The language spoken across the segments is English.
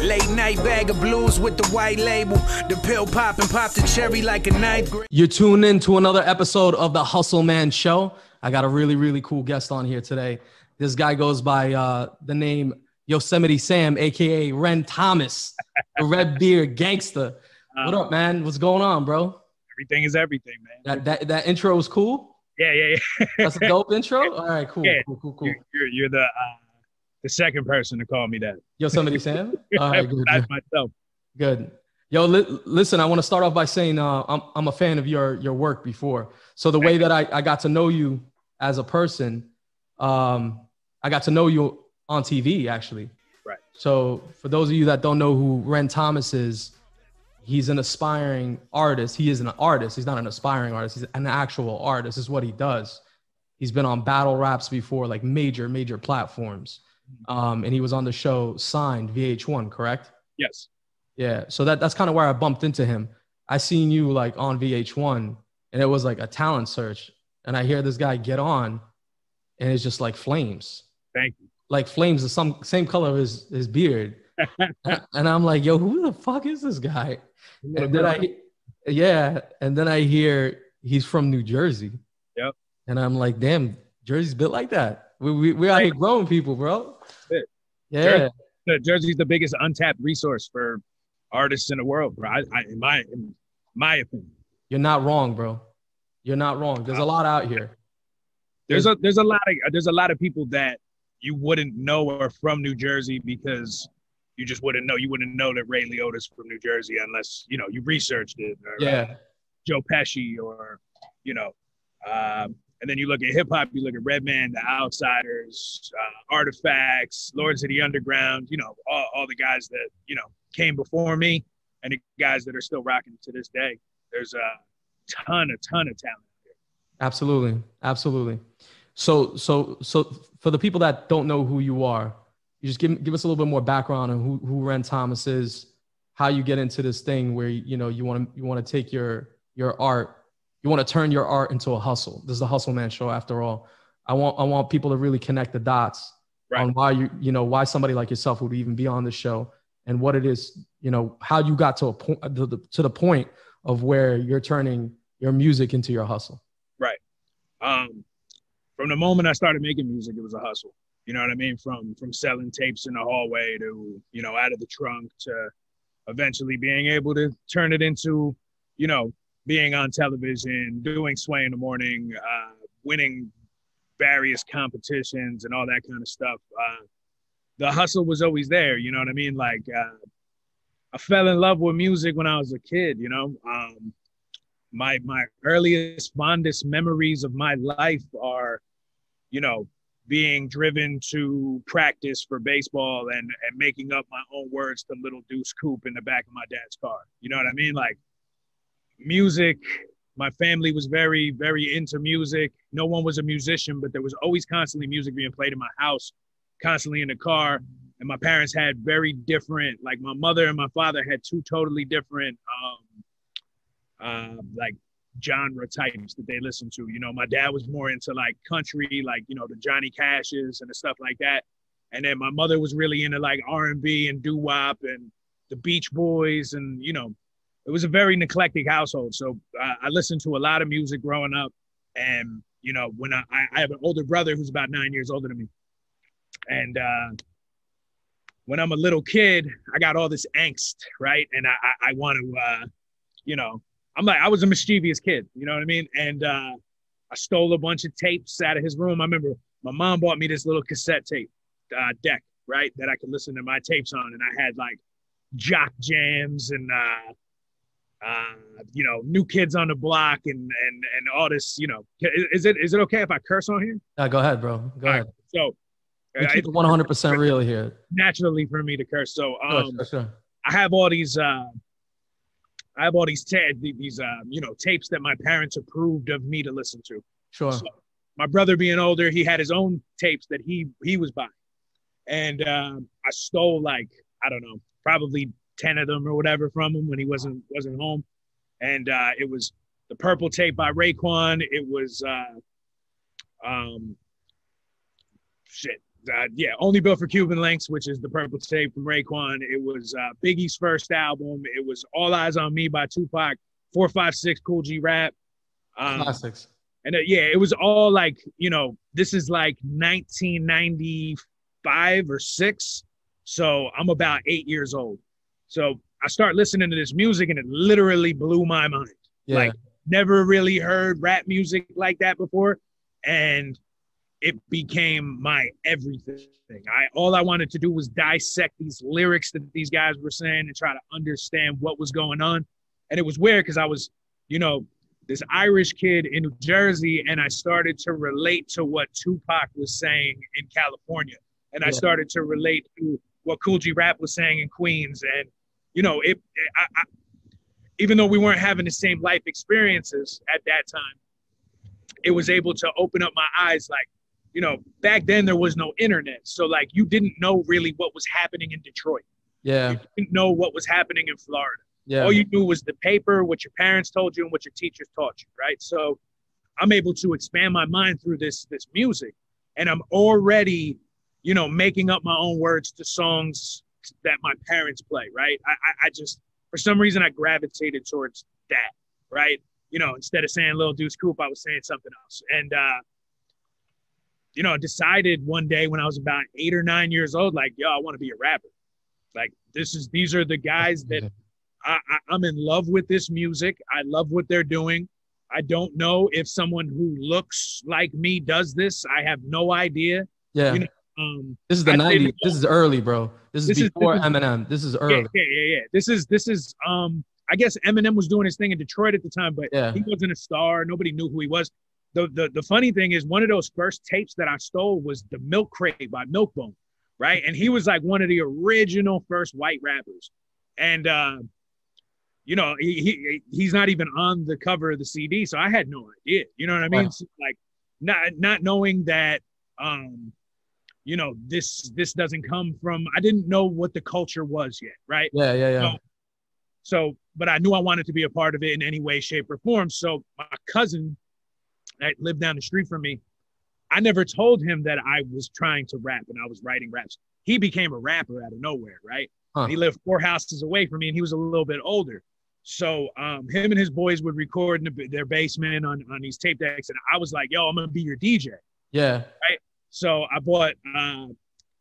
Late night bag of blues with the white label. The pill pop and pop the cherry like a ninth grade. You're tuned in to another episode of the Hustle Man Show. I got a really, really cool guest on here today. This guy goes by uh, the name Yosemite Sam, aka Ren Thomas, the Red Beard Gangster. What up, man? What's going on, bro? Everything is everything, man. That that, that intro was cool. Yeah, yeah, yeah. That's a dope intro. All right, cool, Yeah. cool, cool, cool. You're, you're, you're the uh, the second person to call me that. Yosemite Sam. All right, good, That's myself. good. Yo, li- listen, I want to start off by saying uh, I'm I'm a fan of your your work before. So the way that I, I got to know you as a person, um, I got to know you on TV actually. Right. So for those of you that don't know who Ren Thomas is, he's an aspiring artist. He is an artist. He's not an aspiring artist. He's an actual artist. This is what he does. He's been on battle raps before, like major, major platforms. Um, and he was on the show Signed VH1, correct? Yes. Yeah. So that that's kind of where I bumped into him. I seen you like on VH1 and it was like a talent search. And I hear this guy get on and it's just like flames. Thank you. Like flames is some same color as his beard. and I'm like, yo, who the fuck is this guy? And then I yeah, and then I hear he's from New Jersey. Yep. And I'm like, damn, Jersey's built like that. We we we out here growing people, bro. Yeah. Jersey. Jersey's the biggest untapped resource for artists in the world, bro. I, I in my in my opinion. You're not wrong, bro. You're not wrong. There's a lot out here. There's a there's a lot of there's a lot of people that you wouldn't know are from New Jersey because you just wouldn't know. You wouldn't know that Ray Liotta's from New Jersey unless you know you researched it. Or, Yeah. Joe Pesci or you know, um, and then you look at hip hop, you look at Redman, The Outsiders, uh, Artifacts, Lords of the Underground. You know, all, all the guys that you know came before me, and the guys that are still rocking to this day. There's a ton, a ton of talent. here. Absolutely. Absolutely. So so so for the people that don't know who you are, you just give give us a little bit more background on who who Ren Thomas is, how you get into this thing where you know you want to you want to take your your art, you want to turn your art into a hustle. This is the Hustle Man show after all. I want I want people to really connect the dots Right. on why you you know why somebody like yourself would even be on the show and what it is, you know, how you got to a point to the, to the point of where you're turning your music into your hustle. Right. Um, from the moment I started making music, it was a hustle. You know what I mean? From from selling tapes in the hallway to you know out of the trunk to eventually being able to turn it into you know being on television, doing Sway in the morning, uh, winning various competitions and all that kind of stuff. Uh, the hustle was always there. You know what I mean? Like uh, I fell in love with music when I was a kid. You know. Um, my my earliest fondest memories of my life are you know being driven to practice for baseball and and making up my own words to little deuce coupe in the back of my dad's car you know what i mean like music my family was very very into music no one was a musician but there was always constantly music being played in my house constantly in the car and my parents had very different like my mother and my father had two totally different um uh, like genre types that they listen to. You know, my dad was more into like country, like you know the Johnny Cashes and the stuff like that. And then my mother was really into like R and B and doo wop and the Beach Boys, and you know, it was a very eclectic household. So uh, I listened to a lot of music growing up, and you know, when I, I have an older brother who's about nine years older than me, and uh, when I'm a little kid, I got all this angst, right? And I I, I want to, uh, you know, I'm like, I was a mischievous kid, you know what I mean? And uh, I stole a bunch of tapes out of his room. I remember my mom bought me this little cassette tape uh, deck, right, that I could listen to my tapes on, and I had like jock jams and uh, uh, you know, new kids on the block and and and all this. You know, is it is it okay if I curse on here? Uh, go ahead, bro. Go ahead. So We uh, keep it 100% real here. naturally for me to curse. So um, sure, sure. I have all these uh I have all these ta- these uh you know tapes that my parents approved of me to listen to. Sure. So, my brother being older, he had his own tapes that he he was buying, and um, I stole like I don't know, probably ten of them or whatever from him when he wasn't wasn't home, and uh, it was the purple tape by Raekwon. It was uh, um, shit, uh, yeah, only built for Cuban links, which is the purple tape from Raekwon. It was uh, Biggie's first album. It was All Eyez on Me by Tupac, four five six Kool G Rap. Um, Classics. And uh, yeah, it was all like you know, this is like 1995 or six, so I'm about eight years old. So I start listening to this music, and it literally blew my mind. Yeah. Like never really heard rap music like that before, and it became my everything. I all I wanted to do was dissect these lyrics that these guys were saying and try to understand what was going on. And it was weird because I was, you know, this Irish kid in New Jersey, and I started to relate to what Tupac was saying in California, and yeah. I started to relate to what Kool G Rap was saying in Queens, and you know, it. I, I, even though we weren't having the same life experiences at that time, it was able to open up my eyes. Like, you know, back then there was no internet. So like you didn't know really what was happening in Detroit. Yeah. You didn't know what was happening in Florida. Yeah. All you knew was the paper, what your parents told you, and what your teachers taught you, right? So I'm able to expand my mind through this this music. And I'm already, you know, making up my own words to songs that my parents play, right? I, I, I just for some reason I gravitated towards that, right? You know, instead of saying Little Deuce Coupe, I was saying something else. And uh, you know, decided one day when I was about eight or nine years old, like, yo, I want to be a rapper. Like, this is these are the guys that I, I, I'm in love with this music. I love what they're doing. I don't know if someone who looks like me does this. I have no idea. Yeah. You know, um, this is the 90s. This is early, bro. This is this before is, this Eminem. Is, this is early. Yeah, yeah, yeah. This is this is um I guess Eminem was doing his thing in Detroit at the time, but yeah. he wasn't a star. Nobody knew who he was. The, the the funny thing is one of those first tapes that I stole was the Milk Crate by Milkbone, right? And he was like one of the original first white rappers. And uh, you know, he, he he's not even on the cover of the CD, so I had no idea. You know what I mean? Wow. So, like not not knowing that um you know this this doesn't come from i didn't know what the culture was yet right? Yeah yeah yeah. So, so but i knew i wanted to be a part of it in any way shape or form. So my cousin that lived down the street from me i never told him that i was trying to rap and i was writing raps. He became a rapper out of nowhere right? Huh. he lived four houses away from me and he was a little bit older. So um, him and his boys would record in the, their basement on, on these tape decks and i was like yo i'm gonna be your dj yeah. Right so I bought, uh,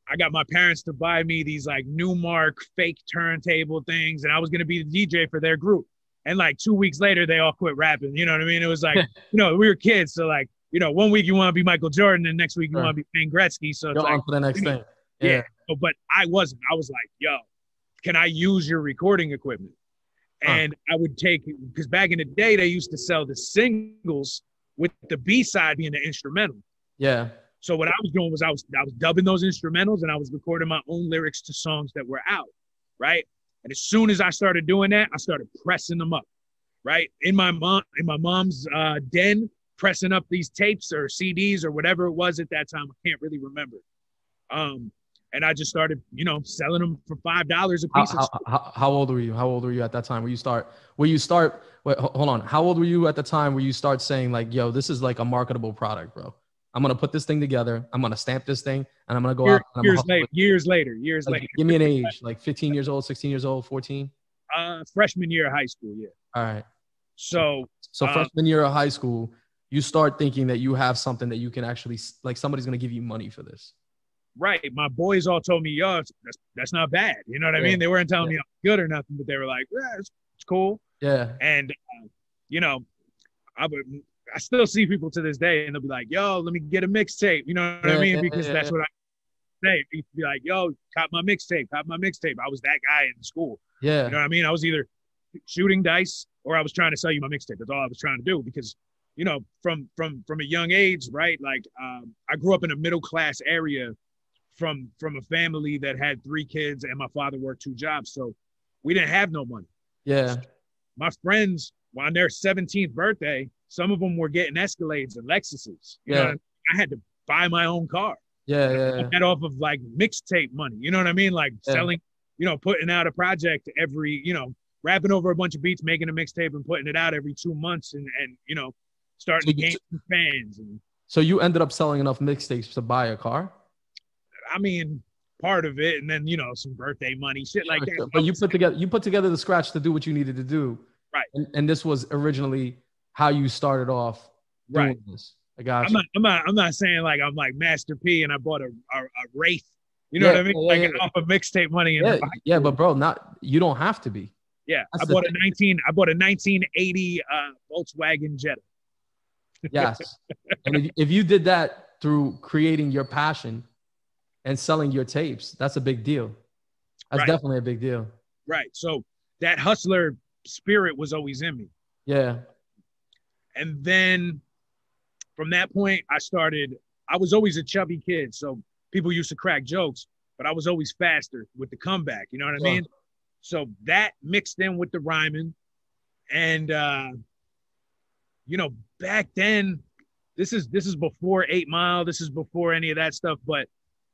I got my parents to buy me these like Numark fake turntable things, and I was gonna be the DJ for their group. And like two weeks later, they all quit rapping. You know what I mean? It was like, you know, we were kids, so like, you know, one week you want to be Michael Jordan, and next week you want to be Wayne Gretzky. So it's Go like, for the next thing. Yeah. yeah. So, but I wasn't. I was like, yo, can I use your recording equipment? And huh. I would take because back in the day they used to sell the singles with the B side being the instrumental. Yeah. So what I was doing was I was I was dubbing those instrumentals and I was recording my own lyrics to songs that were out, right? And as soon as I started doing that, I started pressing them up, right? In my mom in my mom's uh, den, pressing up these tapes or CDs or whatever it was at that time. I can't really remember. Um, and I just started, you know, selling them for five dollars a piece. How, how, how, old were you? How old were you at that time? Where you start? Where you start? Wait, hold on. How old were you at the time where you start saying like, "Yo, this is like a marketable product, bro"? I'm gonna put this thing together. I'm gonna stamp this thing, and I'm gonna go Year, out. years later, years later, years like, later. Give me an age, like 15 years old, 16 years old, 14. Uh, freshman year of high school, yeah. All right. So, so uh, freshman year of high school, you start thinking that you have something that you can actually like. Somebody's gonna give you money for this. Right. My boys all told me, "Yo, that's that's not bad." You know what I mean? They weren't telling yeah. me I'm good or nothing, but they were like, "Yeah, it's, it's cool." Yeah. And uh, you know, I would I still see people to this day and they'll be like, yo, let me get a mixtape. You know what yeah, I mean? Because yeah, that's what I say. Be like, yo, cop my mixtape, cop my mixtape. I was that guy in school. Yeah. You know what I mean? I was either shooting dice or I was trying to sell you my mixtape. That's all I was trying to do because, you know, from from from a young age, right? Like um, I grew up in a middle class area from from a family that had three kids and my father worked two jobs. So we didn't have no money. Yeah. My friends, on their 17th birthday, some of them were getting Escalades and Lexuses. You yeah. know, I had to buy my own car. Yeah, yeah. Get off of like mixtape money. You know what I mean? Like yeah. selling, you know, putting out a project every, you know, rapping over a bunch of beats, making a mixtape and putting it out every two months and and you know, starting so to gain fans and so you ended up selling enough mixtapes to buy a car? I mean, part of it, and then you know some birthday money, shit like that. But you put together you put together the scratch to do what you needed to do. Right. And, and this was originally how you started off doing Right. this. I got I'm you. not, I'm not, I'm not saying like I'm like Master P and I bought a a, a Wraith. You know Yeah, what I mean? yeah, like yeah, off of mixtape money. Yeah, yeah, but bro, not you don't have to be. yeah, I that's the bought a 19. I bought a 1980 uh, Volkswagen Jetta. Yes. and if, if you did that through creating your passion and selling your tapes, that's a big deal. That's Right. definitely a big deal. Right. So that hustler spirit was always in me. Yeah. And then from that point, I started, I was always a chubby kid. So people used to crack jokes, but I was always faster with the comeback. You know what I mean? So that mixed in with the rhyming. And uh, you know, back then, this is this is before Eight Mile, this is before any of that stuff, but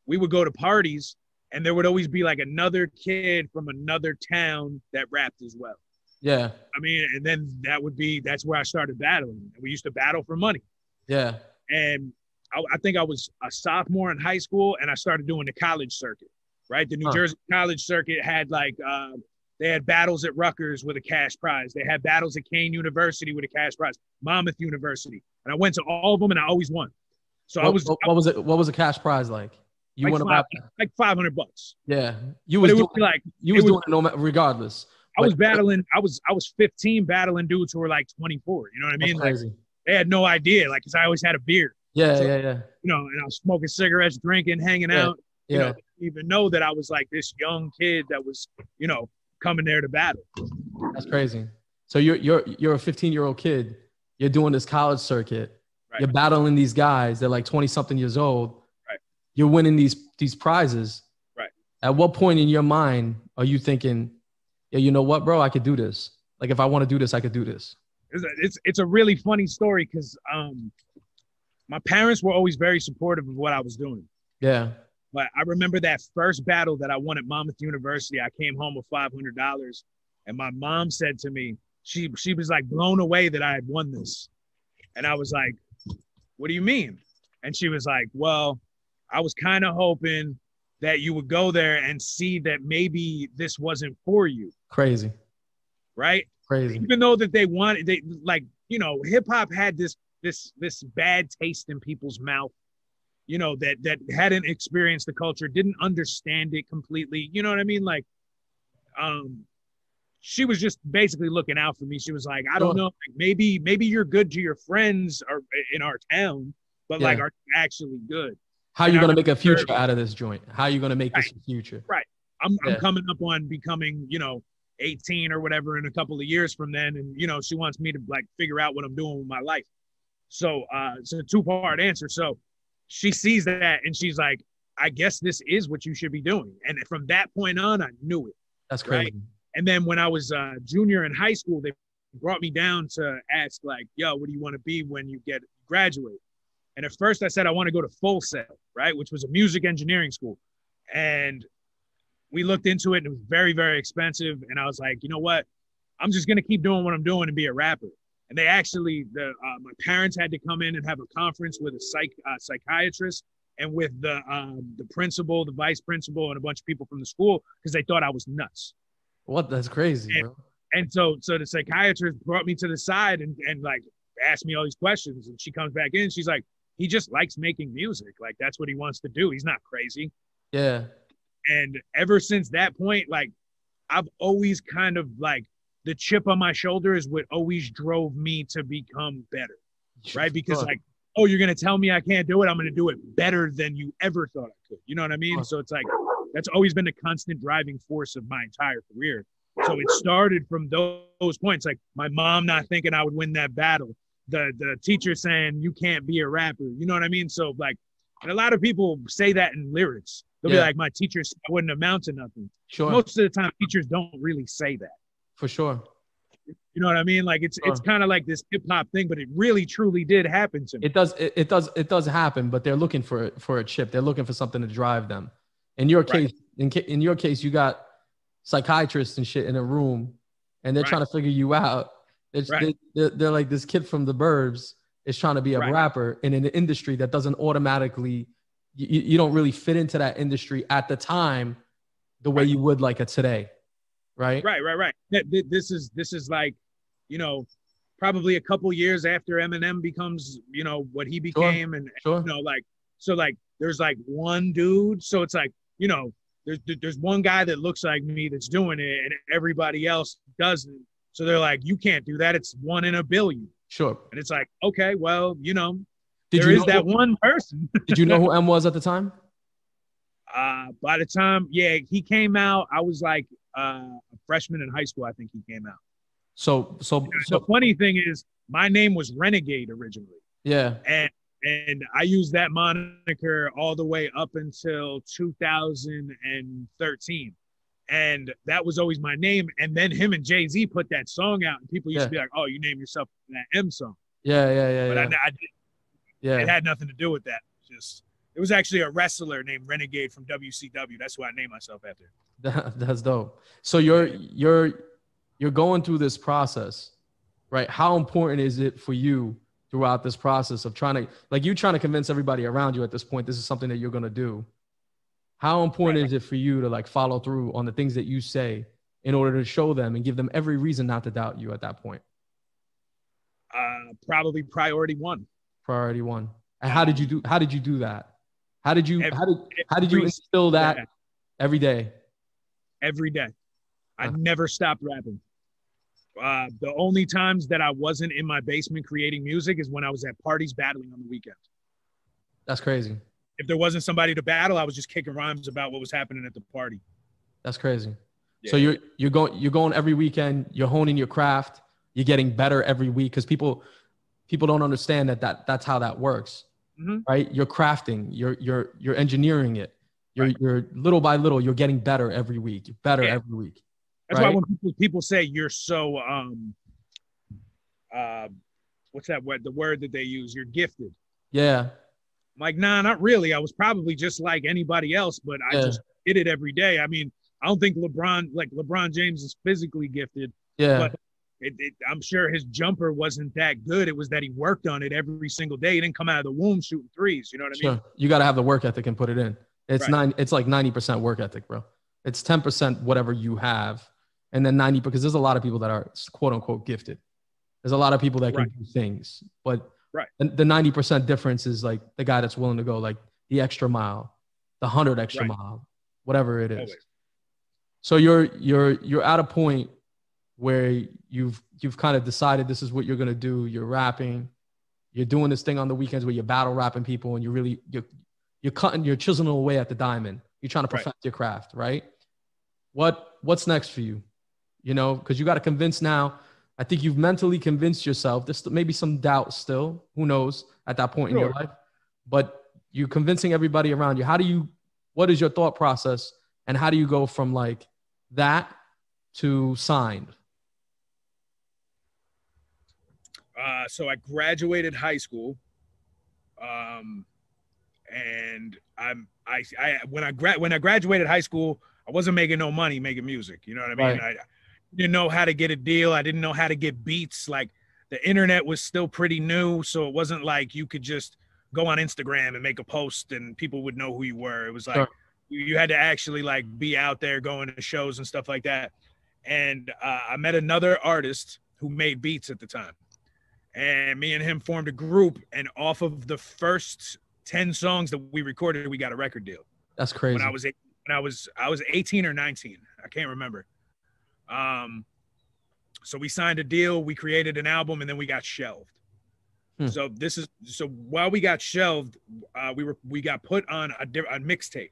we would go to parties and there would always be like another kid from another town that rapped as well. Yeah. I mean, and then that would be that's where I started battling. We used to battle for money. Yeah. And I, I think I was a sophomore in high school and I started doing the college circuit, right? The New Huh. Jersey college circuit had like, uh, they had battles at Rutgers with a cash prize. They had battles at Kean University with a cash prize, Monmouth University. And I went to all of them and I always won. So I What, was what, what was it? What was the cash prize like? You like, won five, about like 500 bucks. yeah. You was it doing, would like, you was doing it no matter regardless. I was battling, I was, I was 15 battling dudes who were like 24. You know what I mean? Like crazy. they had no idea, like, cause I always had a beard. Yeah, so- yeah, yeah, you know, and I was smoking cigarettes, drinking, hanging Yeah. out. You yeah. know, even know that I was like this young kid that was, you know, coming there to battle. That's crazy. So you're you're you're a 15 year old kid. You're doing this college circuit. Right. You're battling these guys. They're like 20 something years old. Right. You're winning these these prizes. Right. At what point in your mind are you thinking, yeah, you know what, bro, I could do this. Like if I want to do this, I could do this. It's a, it's, it's a really funny story because um, my parents were always very supportive of what I was doing. Yeah. But I remember that first battle that I won at Monmouth University. I came home with five hundred dollars, and my mom said to me, she she was like blown away that I had won this, and I was like, "What do you mean?" And she was like, "Well, I was kind of hoping that you would go there and see that maybe this wasn't for you, Crazy. right? Crazy. Even though that they wanted, they like you know, hip hop had this this this bad taste in people's mouth." you know that that hadn't experienced the culture didn't understand it completely you know what i mean like um she was just basically looking out for me she was like i don't know like, maybe maybe you're good to your friends or in our town but like are you actually good How are you And gonna make a future out of this joint? How are you gonna make this a future? i'm, I'm coming up on becoming you know 18 or whatever in a couple of years from then and you know she wants me to like figure out what i'm doing with my life. So uh it's a two part answer. So she sees that and she's like i guess this is what you should be doing. And from that point on i knew it That's Right. crazy. and then when i was uh junior in high school they brought me down to ask like yo what do you want to be when you get graduate? And at first i said i want to go to full sail right which was a music engineering school. And we looked into it and it was very very expensive. And i was like you know what? I'm just going to keep doing what i'm doing and be a rapper. And they actually the uh, my parents had to come in and have a conference with a psych uh, psychiatrist and with the um, the principal the vice principal and a bunch of people from the school because they thought i was nuts. What? That's crazy, And- bro. and so so the psychiatrist brought me to the side and, and like asked me all these questions. And she comes back in. She's like he just likes making music. Like that's what he wants to do. He's not crazy. Yeah. And ever since that point like i've always kind of like the chip on my shoulder is what always drove me to become better right because Sure. like oh you're gonna tell me i can't do it i'm gonna do it better than you ever thought i could you know what i mean Sure. so it's like that's always been the constant driving force of my entire career so it started from those, those points like my mom not thinking i would win that battle the the teacher saying you can't be a rapper you know what i mean so like and a lot of people say that in lyrics they'll Yeah. be like my teachers I wouldn't amount to nothing sure. most of the time teachers don't really say that For sure. you know what i mean like it's it's kind of like this hip-hop thing but it really truly did happen to me It does. It, it does. It does happen, but they're looking for for a chip. They're looking for something to drive them. In your Right. case, in in your case, you got psychiatrists and shit in a room, and they're Right. trying to figure you out. It's, Right. they, they're, they're like this kid from the burbs is trying to be a rapper in an industry that doesn't automatically you, you don't really fit into that industry at the time the way you would like it today right? Right right right. This is this is like you know probably a couple years after eminem becomes you know what he became sure. and sure. you know like so like there's like one dude so it's like you know there's there's one guy that looks like me that's doing it and everybody else doesn't. So they're like you can't do that. It's one in a billion. Sure. And it's like okay well you know did there you is that who, one person did you know who m was at the time uh, by the time, yeah, he came out, I was like uh, a freshman in high school. I think he came out. So, so, so the funny thing is, my name was Renegade originally. Yeah. And and I used that moniker all the way up until 2013. And that was always my name. And then him and Jay Z put that song out, and people used yeah. to be like, "Oh, you name yourself that M song." Yeah, yeah, yeah. But yeah. I, I. Yeah. It had nothing to do with that. Just it was actually a wrestler named Renegade from WCW. That's who I named myself after. That's dope. So you're you're you're going through this process, right? How important is it for you throughout this process of trying to like you trying to convince everybody around you at this point this is something that you're going to do? How important right. is it for you to like follow through on the things that you say in order to show them and give them every reason not to doubt you at that point? Uh, probably priority one. Priority one. And how did you do? How did you do that? How did you every, how did how did you instill that day. every day? Every day. I uh-huh. never stopped rapping. Uh, the only times that I wasn't in my basement creating music is when I was at parties battling on the weekend. That's crazy. If there wasn't somebody to battle, I was just kicking rhymes about what was happening at the party. That's crazy. Yeah. So you're you're going you're going every weekend. You're honing your craft. You're getting better every week because people people don't understand that that that's how that works mm-hmm. right? You're crafting, you're you're you're engineering it. You're right. you're little by little, you're getting better every week. You're better yeah. every week. That's right? why when people, people say you're so um uh what's that word the word that they use? You're gifted. Yeah. I'm like, nah, not really. I was probably just like anybody else, but I yeah. just did it every day. I mean, I don't think LeBron like LeBron James is physically gifted. Yeah. But it, it, I'm sure his jumper wasn't that good. It was that he worked on it every single day. He didn't come out of the womb shooting threes. You know what I mean? Sure. You got to have the work ethic and put it in. It's right. nine. It's like ninety percent work ethic, bro. It's ten percent whatever you have, and then ninety because there's a lot of people that are quote unquote gifted. There's a lot of people that can right. do things, but right. the ninety percent difference is like the guy that's willing to go like the extra mile, the hundred extra right. mile, whatever it is. Always. So you're you're you're at a point where you've you've kind of decided this is what you're gonna do. You're rapping, you're doing this thing on the weekends where you're battle rapping people, and you're really you're you're cutting, you're chiseling away at the diamond. You're trying to perfect right. your craft, right? What what's next for you? You know, because you got to convince now. I think you've mentally convinced yourself. There's maybe some doubt still. Who knows at that point sure. in your life? But you're convincing everybody around you. How do you? What is your thought process? And how do you go from like that to signed? Uh, so I graduated high school, um, and I'm I, I when I gra- when I graduated high school, I wasn't making no money making music. You know what I mean? Right. I didn't know how to get a deal. I didn't know how to get beats. Like the internet was still pretty new, so it wasn't like you could just go on Instagram and make a post and people would know who you were. It was like sure. you, you had to actually like be out there going to shows and stuff like that. And uh, I met another artist who made beats at the time and me and him formed a group and off of the first 10 songs that we recorded we got a record deal. That's crazy. When i was eight, when i was i was 18 or 19 i can't remember. Um so we signed a deal we created an album and then we got shelved. Hmm. so this is so while we got shelved uh we were we got put on a, a mixtape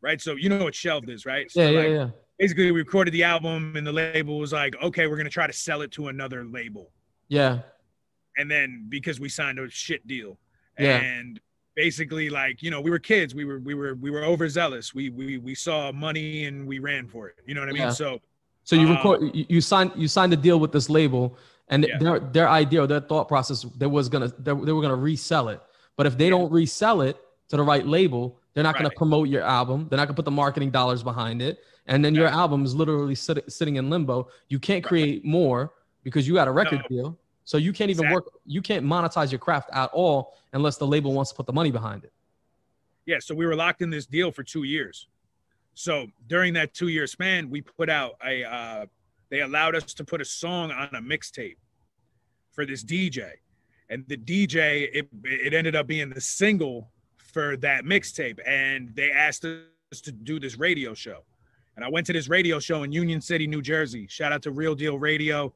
right? So you know what shelved is right? So yeah yeah yeah. basically we recorded the album and the label was like okay we're gonna try to sell it to another label. Yeah and then because we signed a shit deal yeah. and basically like you know we were kids we were we were we were overzealous we we we saw money and we ran for it you know what i mean yeah. so so you record um, you, you signed you signed a deal with this label and yeah. their their idea or their thought process they was gonna they, they were gonna resell it but if they don't resell it to the right label they're not right. gonna promote your album they're not gonna put the marketing dollars behind it and then your album is literally sit, sitting in limbo you can't create right. more because you got a record no. deal so you can't even exactly. work, you can't monetize your craft at all unless the label wants to put the money behind it. Yeah, so we were locked in this deal for two years. So during that two year span, we put out a. Uh, they allowed us to put a song on a mixtape for this DJ, and the DJ it it ended up being the single for that mixtape, and they asked us to do this radio show, and I went to this radio show in Union City, New Jersey. Shout out to Real Deal Radio.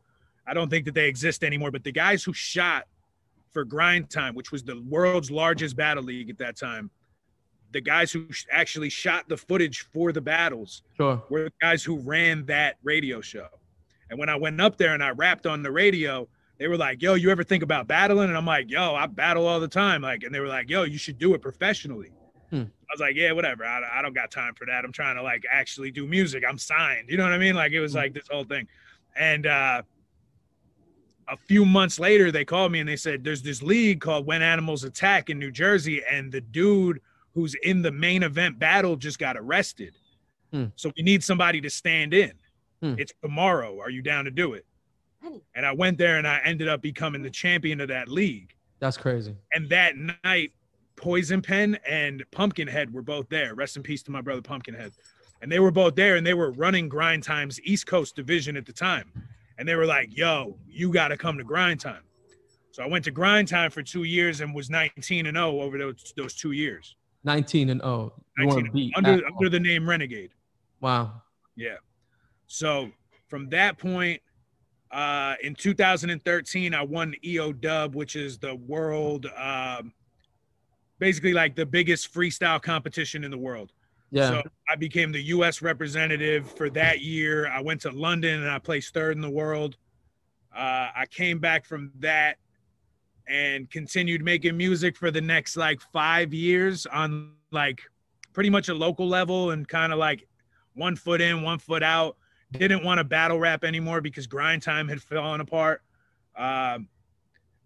I don't think that they exist anymore, but the guys who shot for Grind Time, which was the world's largest battle league at that time, the guys who actually shot the footage for the battles Sure. were the guys who ran that radio show. And when I went up there and I rapped on the radio, they were like, "Yo, you ever think about battling?" And I'm like, "Yo, I battle all the time." Like, and they were like, "Yo, you should do it professionally." Hmm. I was like, "Yeah, whatever. I, I don't got time for that. I'm trying to like actually do music. I'm signed. You know what I mean? Like, it was Hmm. like this whole thing." And uh, a few months later, they called me and they said, "There's this league called When Animals Attack in New Jersey, and the dude who's in the main event battle just got arrested. Hmm. So we need somebody to stand in. Hmm. It's tomorrow. Are you down to do it?" And I went there and I ended up becoming the champion of that league. That's crazy. And that night, Poison Pen and Pumpkinhead were both there. Rest in peace to my brother Pumpkinhead. And they were both there and they were running Grind Time's East Coast division at the time. And they were like, yo, you got to come to Grind Time. So I went to Grind Time for two years and was 19 and 0 over those, those two years. 19 and 0. 19 want to beat under, all. the name Renegade. Wow. Yeah. So from that point, uh, in 2013, I won EO Dub, which is the world, um, basically like the biggest freestyle competition in the world. Yeah. So I became the U.S. representative for that year. I went to London and I placed third in the world. Uh, I came back from that and continued making music for the next like five years on like pretty much a local level and kind of like one foot in, one foot out. Didn't want to battle rap anymore because grind time had fallen apart. Um,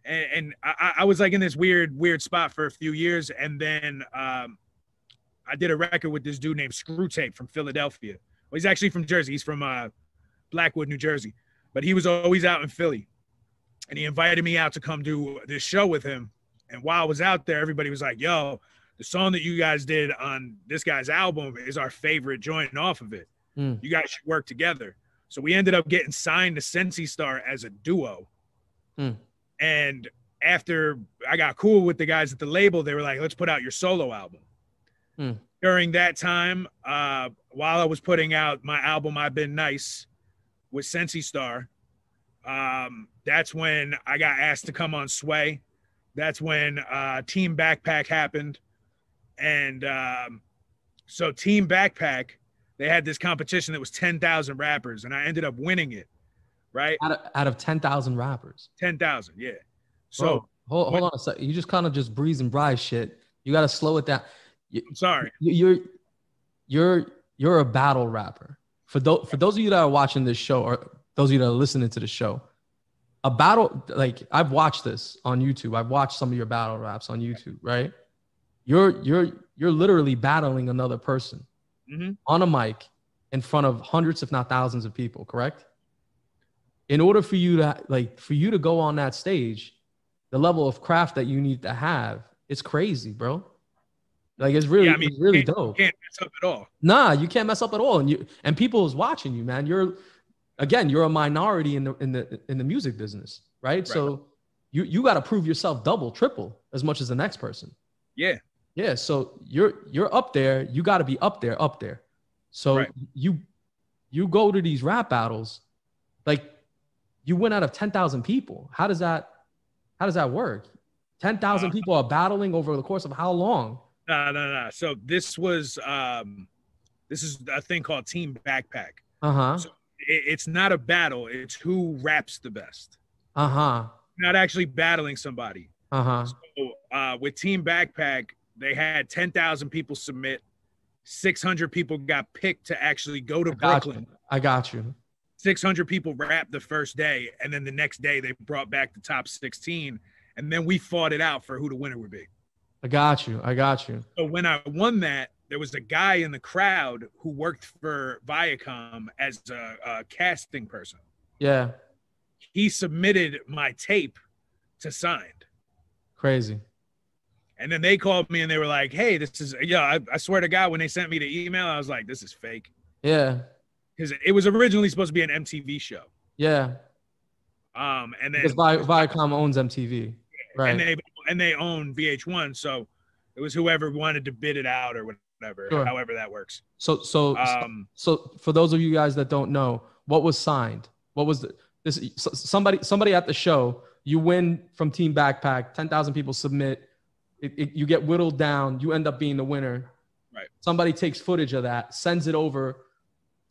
and, and I, I was like in this weird, weird spot for a few years. And then um, I did a record with this dude named Screw Tape from Philadelphia. Well, he's actually from Jersey. He's from uh, Blackwood, New Jersey, but he was always out in Philly. And he invited me out to come do this show with him. And while I was out there, everybody was like, yo, the song that you guys did on this guy's album is our favorite joint off of it. Hmm. You guys should work together. So we ended up getting signed to Sensi Star as a duo. Hmm. And after I got cool with the guys at the label, they were like, let's put out your solo album. Hmm. During that time, uh, while I was putting out my album, I've Been Nice with Sensi Star, um, that's when I got asked to come on Sway. That's when uh, Team Backpack happened. And um, so, Team Backpack, they had this competition that was 10,000 rappers, and I ended up winning it, right? Out of, out of 10,000 rappers. 10,000, yeah. So, Bro, hold, hold when- on a second. You just kind of just breeze and bride shit. You got to slow it down. I'm sorry. You- You're you're you're a battle rapper. For those for those of you that are watching this show or those of you that are listening to the show, a battle like I've watched this on YouTube. I've watched some of your battle raps on YouTube, right? You're you're you're literally battling another person Mhm. on a mic in front of hundreds, if not thousands of people, correct? In order for you to like for you to go on that stage, the level of craft that you need to have, it's crazy, bro. Like it's really, Yeah, I mean, it's really can't- dope. Can't mess up at all. Nah, you can't mess up at all, and you and people is watching you, man. You're again, you're a minority in the in the in the music business, right? So you you got to prove yourself double, triple as much as the next person. Yeah. Yeah, so you're you're up there. You got to be up there, up there. So Right. you you go to these rap battles, like you win out of ten thousand people. How does that how does that work? Ten thousand Uh, people are battling over the course of how long? No, no, no. So this was um this is a thing called Team Backpack. Uh huh. So- It, it's not a battle, it's who raps the best. Uh huh. Not actually battling somebody. Uh huh. So, uh, with Team Backpack, they had 10,000 people submit. 600 people got picked to actually go to I Brooklyn. you. I got you. 600 people rapped the first day, and then the next day they brought back the top 16, and then we fought it out for who the winner would be. I got you. I got you. So when I won that, there was a guy in the crowd who worked for Viacom as a, a casting person. Yeah. He submitted my tape to signed. Crazy. And then they called me and they were like, "Hey, this is yeah." I, I swear to God, when they sent me the email, I was like, "This is fake," Yeah. because it was originally supposed to be an MTV show. Yeah. Um, and then Because Vi- Viacom owns MTV. Right. and they and they own VH1, so it was whoever wanted to bid it out or whatever, Sure. however that works. so so Um, so for those of you guys that don't know, what was signed? What was the, this? Somebody somebody at the show. You win from Team Backpack. Ten thousand people submit. It, it- you get whittled down. You end up being the winner. Right. Somebody takes footage of that, sends it over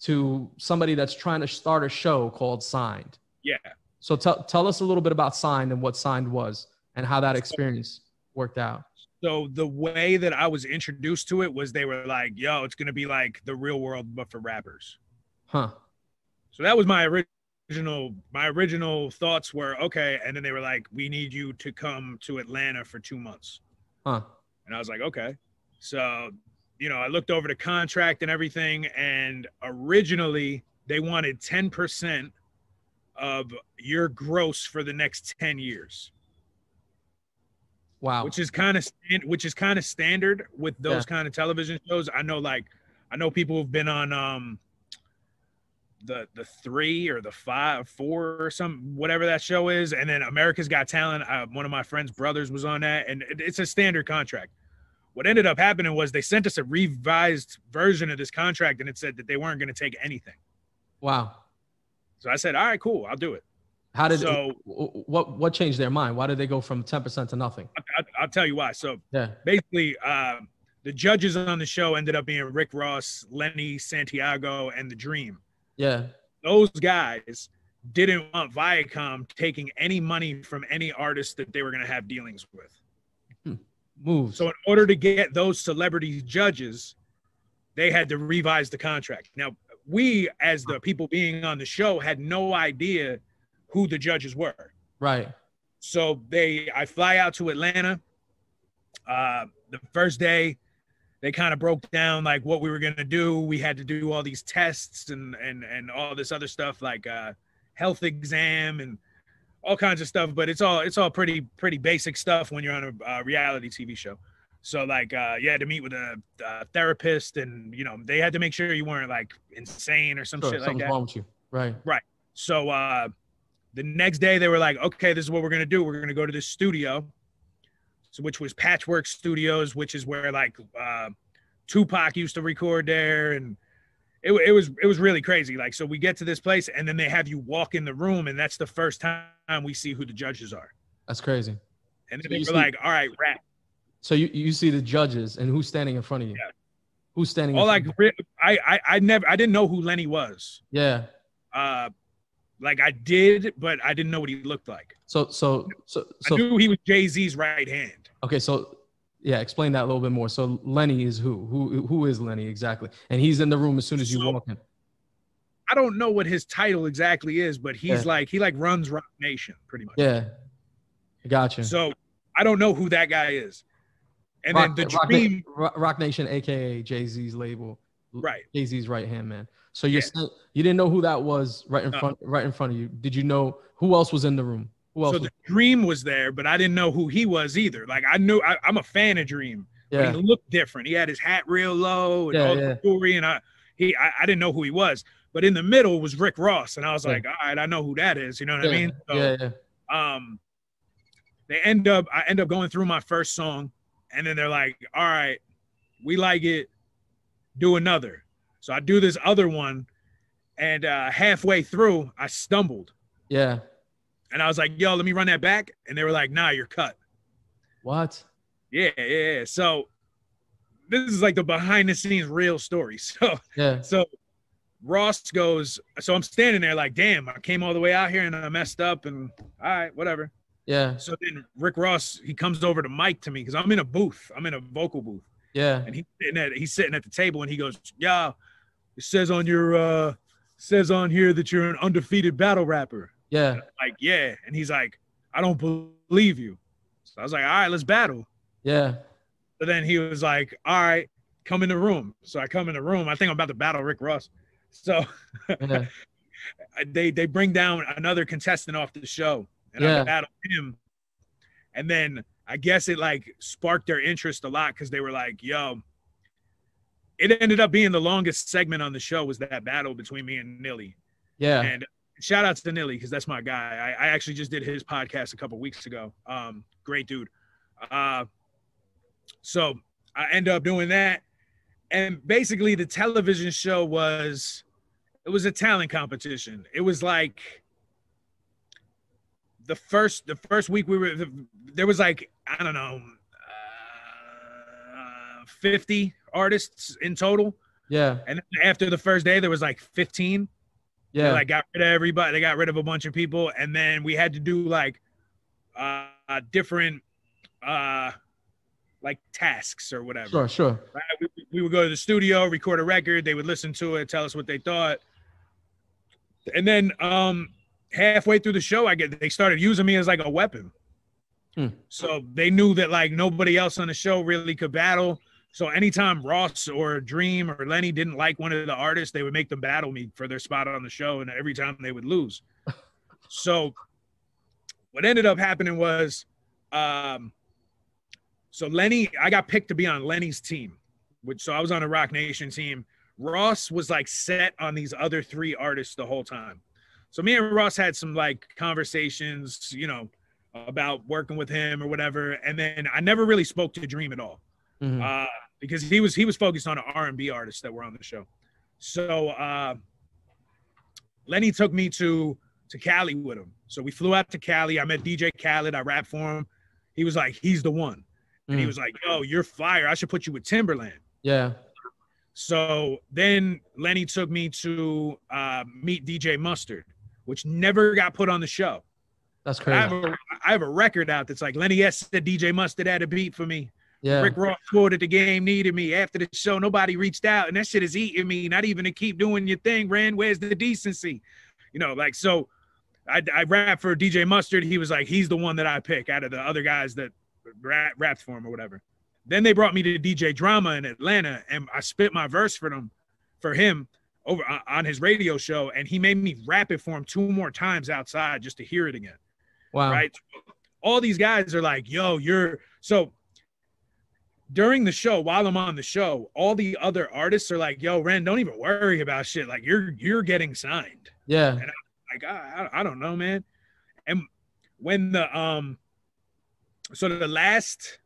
to somebody that's trying to start a show called Signed. yeah. So tell tell us a little bit about Signed and what Signed was and how that experience worked out. So the way that I was introduced to it was they were like, "Yo, it's gonna be like the real world, but for rappers." Huh. So that was my original my original thoughts were okay, and then they were like, "We need you to come to Atlanta for two months," Huh. and I was like, "Okay." So, you know, I looked over the contract and everything, and originally they wanted ten percent of your gross for the next ten years. Wow. which is kind of which is kind of standard with those kind of television shows. I know like I know people who've been on um the the three or the five four or some whatever that show is, and then America's Got Talent. Uh, one of my friends' brothers was on that, and it, it's a standard contract. What ended up happening was they sent us a revised version of this contract, and it said that they weren't going to take anything. wow. So I said, "All right, cool, I'll do it." How did So- what what changed their mind? Why did they go from 10% to nothing? I, I, I'll tell you why. So Yeah. basically uh, the judges on the show ended up being Rick Ross, Lenny Santiago, and The Dream. Yeah. Those guys didn't want Viacom taking any money from any artist that they were going to have dealings with. Moves. So in order to get those celebrity judges, they had to revise the contract. Now we, as the people being on the show, had no idea who the judges were. right. So they, I fly out to Atlanta. Uh, the first day, they kind of broke down like what we were gonna do. We had to do all these tests and and and all this other stuff like uh, health exam and all kinds of stuff. But it's all it's all pretty pretty basic stuff when you're on a uh, reality TV show. So like uh, you had to meet with a, a therapist, and you know they had to make sure you weren't like insane or some Sure, shit like that. wrong with you. Right. Right. So uh the next day they were like, okay, this is what we're gonna do. We're gonna go to this studio, so which was Patchwork Studios, which is where like uh Tupac used to record there, and it, it was it was really crazy. Like, so we get to this place, and then they have you walk in the room, and that's the first time we see who the judges are. That's crazy. And So they were see- like, all right, rap. So you, you see the judges and who's standing in front of you? Yeah. Who's standing? All like I, I I never I didn't know who Lenny was. Yeah. Uh, like I did, but I didn't know what he looked like. So so so so I knew he was Jay Z's right hand. okay. So yeah, explain that a little bit more. So Lenny is who? Who who is Lenny exactly? And he's in the room as soon as you So- walk in. I don't know what his title exactly is, but he's Yeah. like he like runs Roc Nation pretty much. Yeah. Gotcha. So I don't know who that guy is. And Rock, then the Rock, dream, Rock, Roc Nation, aka Jay Z's label, right? Jay Z's right hand man. So you're Yeah. saying you didn't know who that was right in No. front, right in front of you. Did you know who else was in the room? Who else? So the dream was there, but I didn't know who he was either. Like I knew I, I'm a fan of Dream. but yeah, He looked different. He had his hat real low and Yeah, all yeah. the jewelry, and I he I, I didn't know who he was. But in the middle was Rick Ross, and I was like, all right, I know who that is. You know what I mean? So, yeah, yeah. um they end up I end up going through my first song and then they're like, "All right, we like it. Do another." So I do this other one and uh halfway through I stumbled yeah. and I was like, "Yo, let me run that back." And they were like, "Nah, you're cut." What? Yeah, yeah, yeah. So this is like the behind the scenes real story. So Yeah, so Ross goes, so I'm standing there like, "Damn, I came all the way out here and I messed up and all right, whatever." yeah, So then Rick Ross, he comes over to Mike to me because I'm in a booth. I'm in a vocal booth. yeah. And he's sitting at he's sitting at the table and he goes, Yeah, it says on your uh says on here that you're an undefeated battle rapper. Yeah, like, yeah. And he's like, I don't believe you. So I was like, all right, let's battle. yeah, But then he was like, All right, come in the room. So I come in the room. I think I'm about to battle Rick Ross. So yeah, they they bring down another contestant off the show and Yeah. I battle him. And then I guess it like sparked their interest a lot because they were like, "Yo." It ended up being the longest segment on the show was that battle between me and Nilly. Yeah. And shout out to Nilly because that's my guy. I, I, actually just did his podcast a couple weeks ago. Um, great dude. Uh, so I end up doing that, and basically the television show was it was a talent competition. It was like the first the first week we were there was like I don't know uh, 50 artists in total. Yeah. And after the first day there was like 15. Yeah. They like got rid of everybody. They got rid of a bunch of people and then we had to do like uh different uh like tasks or whatever. Sure, sure. Right? We, we would go to the studio, record a record, they would listen to it, tell us what they thought. And then um halfway through the show, I get they started using me as like a weapon. Hmm. So they knew that like nobody else on the show really could battle. So anytime Ross or Dream or Lenny didn't like one of the artists, they would make them battle me for their spot on the show, and every time they would lose. so what ended up happening was, um, so Lenny, I got picked to be on Lenny's team, which so I was on a Roc Nation team. Ross was like set on these other three artists the whole time. So me and Ross had some like conversations, you know, about working with him or whatever. And then I never really spoke to Dream at all. Mhm. Uh, because he was he was focused on R and B artists that were on the show. So uh, Lenny took me to to Cali with him. So we flew out to Cali. I met DJ Khaled. I rapped for him. He was like, he's the one. And he Mm. was like, yo, you're fire. I should put you with Timbaland. Yeah. So then Lenny took me to uh, meet DJ Mustard, which never got put on the show. That's crazy. I have, a, I have a record out that's like Lenny S said DJ Mustard had a beat for me. Yeah. Rick Ross quoted the game needed me after the show. Nobody reached out, and that shit is eating me. Not even to keep doing your thing, Ran. Where's the decency? You know, like so. I, I rap for DJ Mustard. He was like, he's the one that I pick out of the other guys that rap, rapped for him or whatever. Then they brought me to DJ Drama in Atlanta, and I spit my verse for them, for him, over on- on his radio show, and he made me rap it for him two more times outside just to hear it again Wow. right? All these guys are like, yo, you're so during the show, while I'm on the show, all the other artists are like, yo, Ren, don't even worry about shit. Like you're you're getting signed. Yeah. Like I, I, I don't know, man. And when the um so the last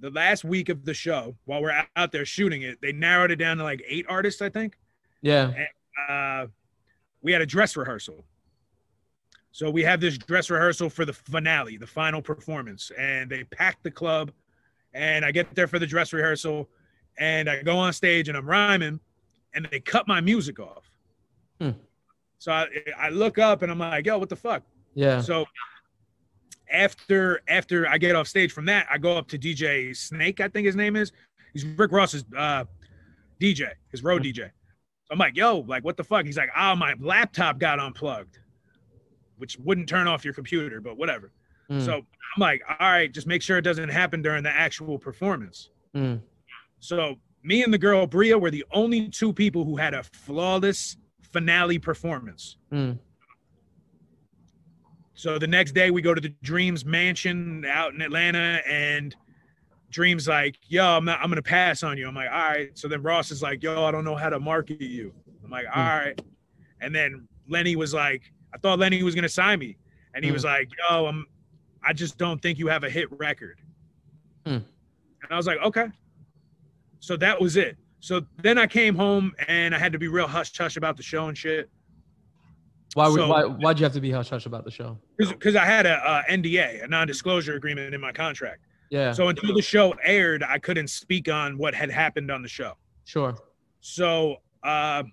the last week of the show, while we're out there shooting it, they narrowed it down to like eight artists, I think Yeah. uh, we had a dress rehearsal. So we have this dress rehearsal for the finale, the final performance, and they packed the club. And I get there for the dress rehearsal, and I go on stage and I'm rhyming, and they cut my music off. Hmm. So I, I look up and I'm like, "Yo, what the fuck?" Yeah. So after after I get off stage from that, I go up to DJ Snake, I think his name is. He's Rick Ross's uh, DJ, his road DJ. So I'm like, yo, like what the fuck? He's like, oh, my laptop got unplugged, which wouldn't turn off your computer, but whatever. Mm, So I'm like, all right, just make sure it doesn't happen during the actual performance. mm. So me and the girl Bria were the only two people who had a flawless finale performance. Mm. So the next day we go to the Dreams mansion out in Atlanta and Dreams like, yo, I'm not, I'm gonna pass on you. I'm like, all right. So then Ross is like, yo, I don't know how to market you. I'm like, all right. And then Lenny was like, I thought Lenny was gonna sign me. And he was like, yo, I'm I just don't think you have a hit record. Hmm. And I was like, okay. So that was it. So then I came home and I had to be real hush hush about the show and shit. Why would So- why why'd you have to be hush hush about the show? because I had a, uh NDA, a non-disclosure agreement in my contract. Yeah. So until the show aired, I couldn't speak on what had happened on the show. sure. So uh,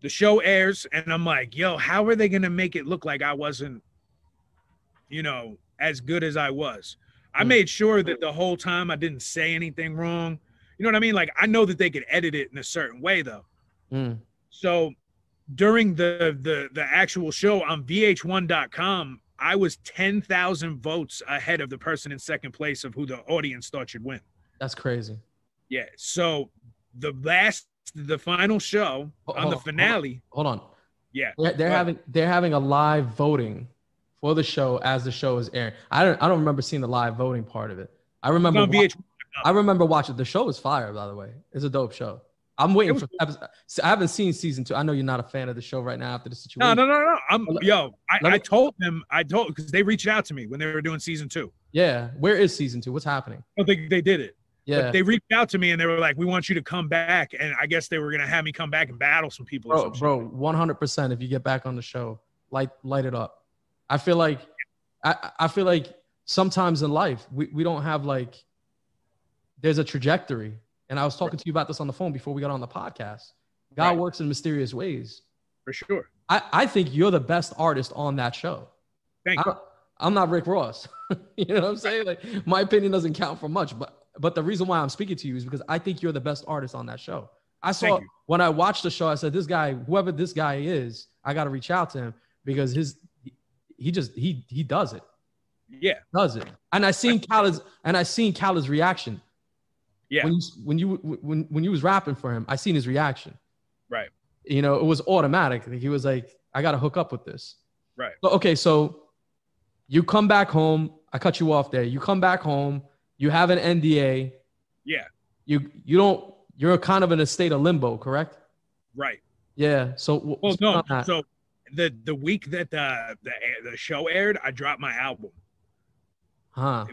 the show airs, and I'm like, yo, how are they gonna make it look like I wasn't, you know, as good as I was? I Hmm. made sure that the whole time I didn't say anything wrong. You know what I mean? Like I know that they could edit it in a certain way though. Mm. So during the the the actual show on VH1.com, I was ten thousand votes ahead of the person in second place of who the audience thought should win. That's crazy. Yeah. So the last the final show Ho- on hold the on, hold on. finale. Hold on. Yeah. They're, they're having they're having a live voting for the show as the show is airing. I don't I don't remember seeing the live voting part of it. I remember on wa- VH1. I remember watching the show is fire by the way. It's a dope show. I'm waiting It for episode, I haven't seen season 2. I know you're not a fan of the show right now after the situation. No, no, no, no. I'm Let- yo. I, let I told them. I told because they reached out to me when they were doing season two. Yeah, where is season 2? What's happening? Oh, I don't think they did it. Yeah. But they reached out to me and they were like, "We want you to come back." And I guess they were gonna have me come back and battle some people. or bro, some bro, one hundred percent. If you get back on the show, light light it up. I feel like, I I feel like sometimes in life we, we don't have like, there's a trajectory. And I was talking to you about this on the phone before we got on the podcast. God Right. works in mysterious ways. for sure. I I think you're the best artist on that show. Thank I, you. I'm not Rick Ross. you know what I'm saying? Like my opinion doesn't count for much, but but the reason why I'm speaking to you is because I think you're the best artist on that show. I saw when I watched the show, I said, this guy, whoever this guy is, I got to reach out to him because his he just he he does it, Yeah, does it. And I seen Khaled's and I seen Khaled's reaction yeah, when you when you when when you was rapping for him. I seen his reaction. right, You know, it was automatic. He was like, I got to hook up with this. right. So, okay, so you come back home. I cut you off there. You come back home. You have an NDA. Yeah, You you don't. You're kind of in a state of limbo, correct? right. Yeah. So Well, no. So the the week that the the the show aired, I dropped my album. huh?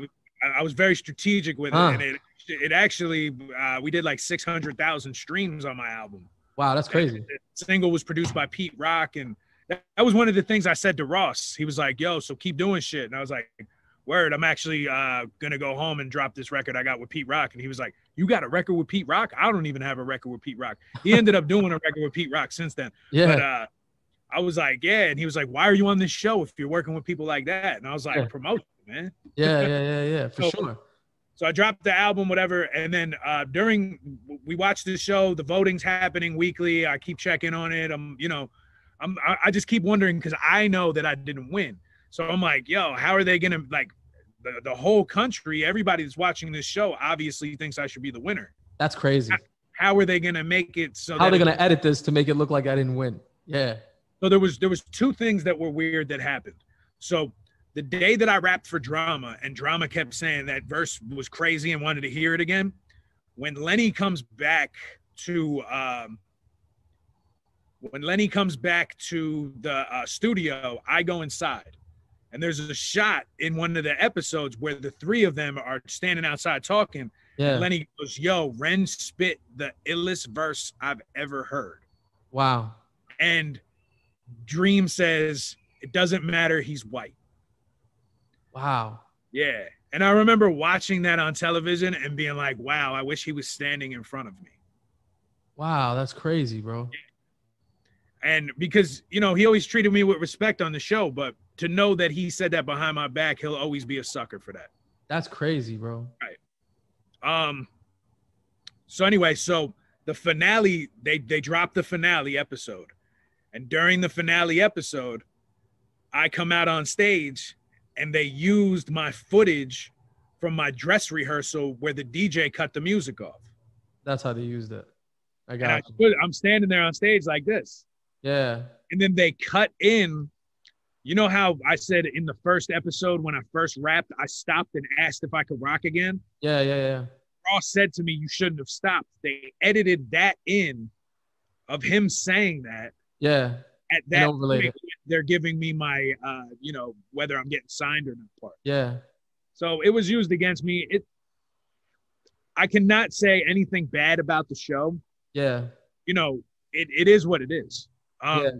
I, I was very strategic with Huh. it, and it it actually uh, we did like six hundred thousand streams on my album. Wow, that's crazy. The single was produced by Pete Rock, and that, that was one of the things I said to Ross. He was like, "Yo, so keep doing shit," and I was like, "Word, I'm actually uh, gonna go home and drop this record I got with Pete Rock." And he was like, "You got a record with Pete Rock? I don't even have a record with Pete Rock." He ended up doing a record with Pete Rock since then. Yeah. But uh, I was like, "Yeah," and he was like, "Why are you on this show if you're working with people like that?" And I was like, Yeah. "Promotion, man." yeah. Yeah. Yeah. Yeah. For So- sure. So I dropped the album, whatever, and then uh, during we watched the show. The voting's happening weekly. I keep checking on it. I'm, you know, I'm. I I just keep wondering because I know that I didn't win. So I'm like, yo, how are they gonna like the, the whole country? Everybody that's watching this show obviously thinks I should be the winner. That's crazy. How are they gonna make it so? How are they gonna edit this to make it look like I didn't win? Yeah. So there was there was two things that were weird that happened. So the day that I rapped for Drama and Drama kept saying that verse was crazy and wanted to hear it again, when Lenny comes back to um, when Lenny comes back to the uh, studio, I go inside. And there's a shot in one of the episodes where the three of them are standing outside talking. Yeah. Lenny goes, Yo, Ren spit the illest verse I've ever heard. Wow. And Dream says, It doesn't matter, he's white. Wow. Yeah. And I remember watching that on television and being like, wow, I wish he was standing in front of me. Wow. That's crazy, bro. And because, you know, he always treated me with respect on the show, but to know that he said that behind my back, he'll always be a sucker for that. That's crazy, bro. Right. Um so anyway, so the finale, they they dropped the finale episode. And during the finale episode, I come out on stage and they used my footage from my dress rehearsal where the DJ cut the music off. That's how they used it. I got you. I'm standing there on stage like this. Yeah. And then they cut in. You know how I said in the first episode when I first rapped, I stopped and asked if I could rock again? Yeah. Yeah. Yeah. Ross said to me, You shouldn't have stopped. They edited that in of him saying that. Yeah. At that point, they're giving me my, uh, you know, whether I'm getting signed or not part. Yeah. So it was used against me. It, I cannot say anything bad about the show. Yeah. You know, it, it is what it is. Um, Yeah.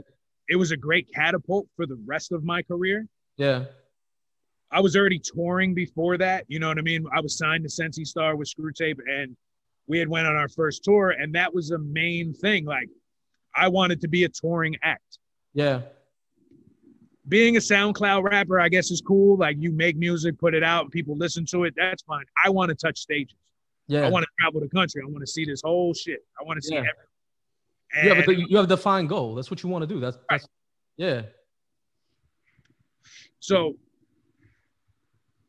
It was a great catapult for the rest of my career. Yeah. I was already touring before that. You know what I mean? I was signed to Sensi Star with Screw Tape, and we had went on our first tour, and that was the main thing. Like, I wanted to be a touring act. Yeah. Being a SoundCloud rapper, I guess, is cool. Like, you make music, put it out, and people listen to it. That's fine. I want to touch stages. Yeah. I want to travel the country. I want to see this whole shit. I want to see Yeah. everything. you have, a, And you have a defined goal. That's what you want to do. That's, that's yeah. So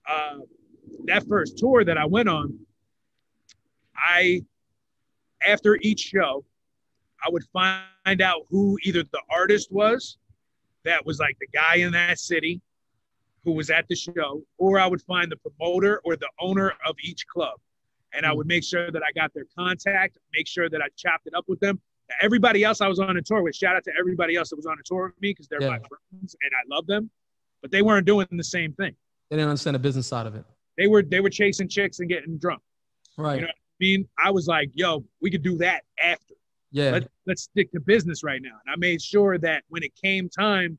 uh, that first tour that I went on, I after each show, I would find out who either the artist was that was like the guy in that city, who was at the show, or I would find the promoter or the owner of each club. And I would make sure that I got their contact, make sure that I chopped it up with them. Everybody else I was on a tour with, shout out to everybody else that was on a tour with me because they're Yeah. my friends and I love them, but they weren't doing the same thing. They didn't understand the business side of it. They were they were chasing chicks and getting drunk. Right. You know- I mean, I was like, yo, we could do that after. Yeah. Let, let's stick to business right now. And I made sure that when it came time,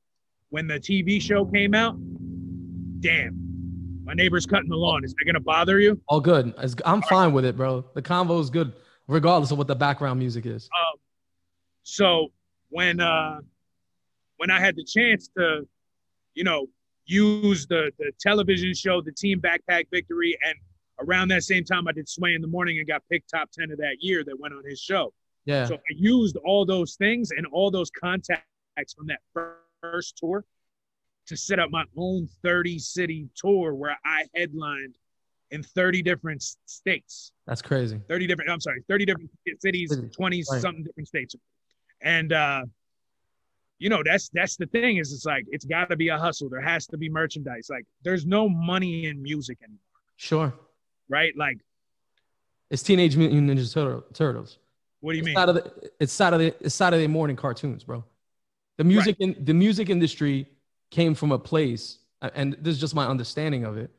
when the TV show came out, damn, my neighbor's cutting the lawn. Is that gonna bother you? All good. I'm fine with it, bro. The convo is good, regardless of what the background music is. Um, so when uh, when I had the chance to, you know, use the the television show, the Team Backpack Victory, and around that same time, I did Sway in the Morning and got picked top ten of that year that went on his show. Yeah. So I used all those things and all those contacts from that first tour to set up my own 30 city tour where I headlined in 30 different states. That's crazy. 30 different, I'm sorry, 30 different cities, Cities, 20 right. something different states. And uh you know, that's that's the thing is it's like it's got to be a hustle. There has to be merchandise. Like there's no money in music anymore, Sure. right? Like It's Teenage Mutant Ninja Turtles. What do you It's mean? Saturday, it's Saturday, it's Saturday morning cartoons, bro. The music in the music industry came from a place, and this is just my understanding of it,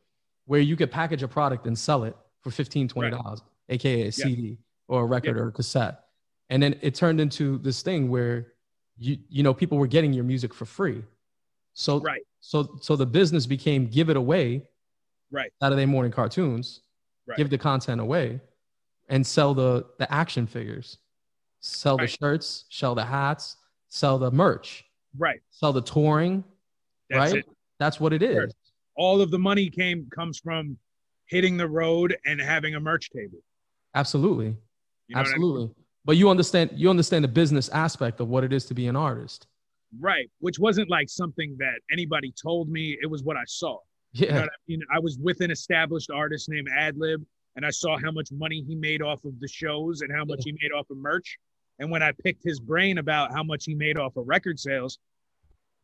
where you could package a product and sell it for 15 dollars, aka a CD or a record or a cassette, and then it turned into this thing where you you know people were getting your music for free, so Right. so so the business became give it away, Right. Saturday morning cartoons, Right. give the content away, and sell the the action figures, sell the shirts, sell the hats, sell the merch, Right. sell the touring. That's right? it. That's what it is. All of the money came comes from hitting the road and having a merch table. Absolutely, You know what I mean? absolutely. But you understand you understand the business aspect of what it is to be an artist. Right. Which wasn't like something that anybody told me. It was what I saw. Yeah. You know I mean? I was with an established artist named Adlib, and I saw how much money he made off of the shows and how much he made off of merch. And when I picked his brain about how much he made off of record sales,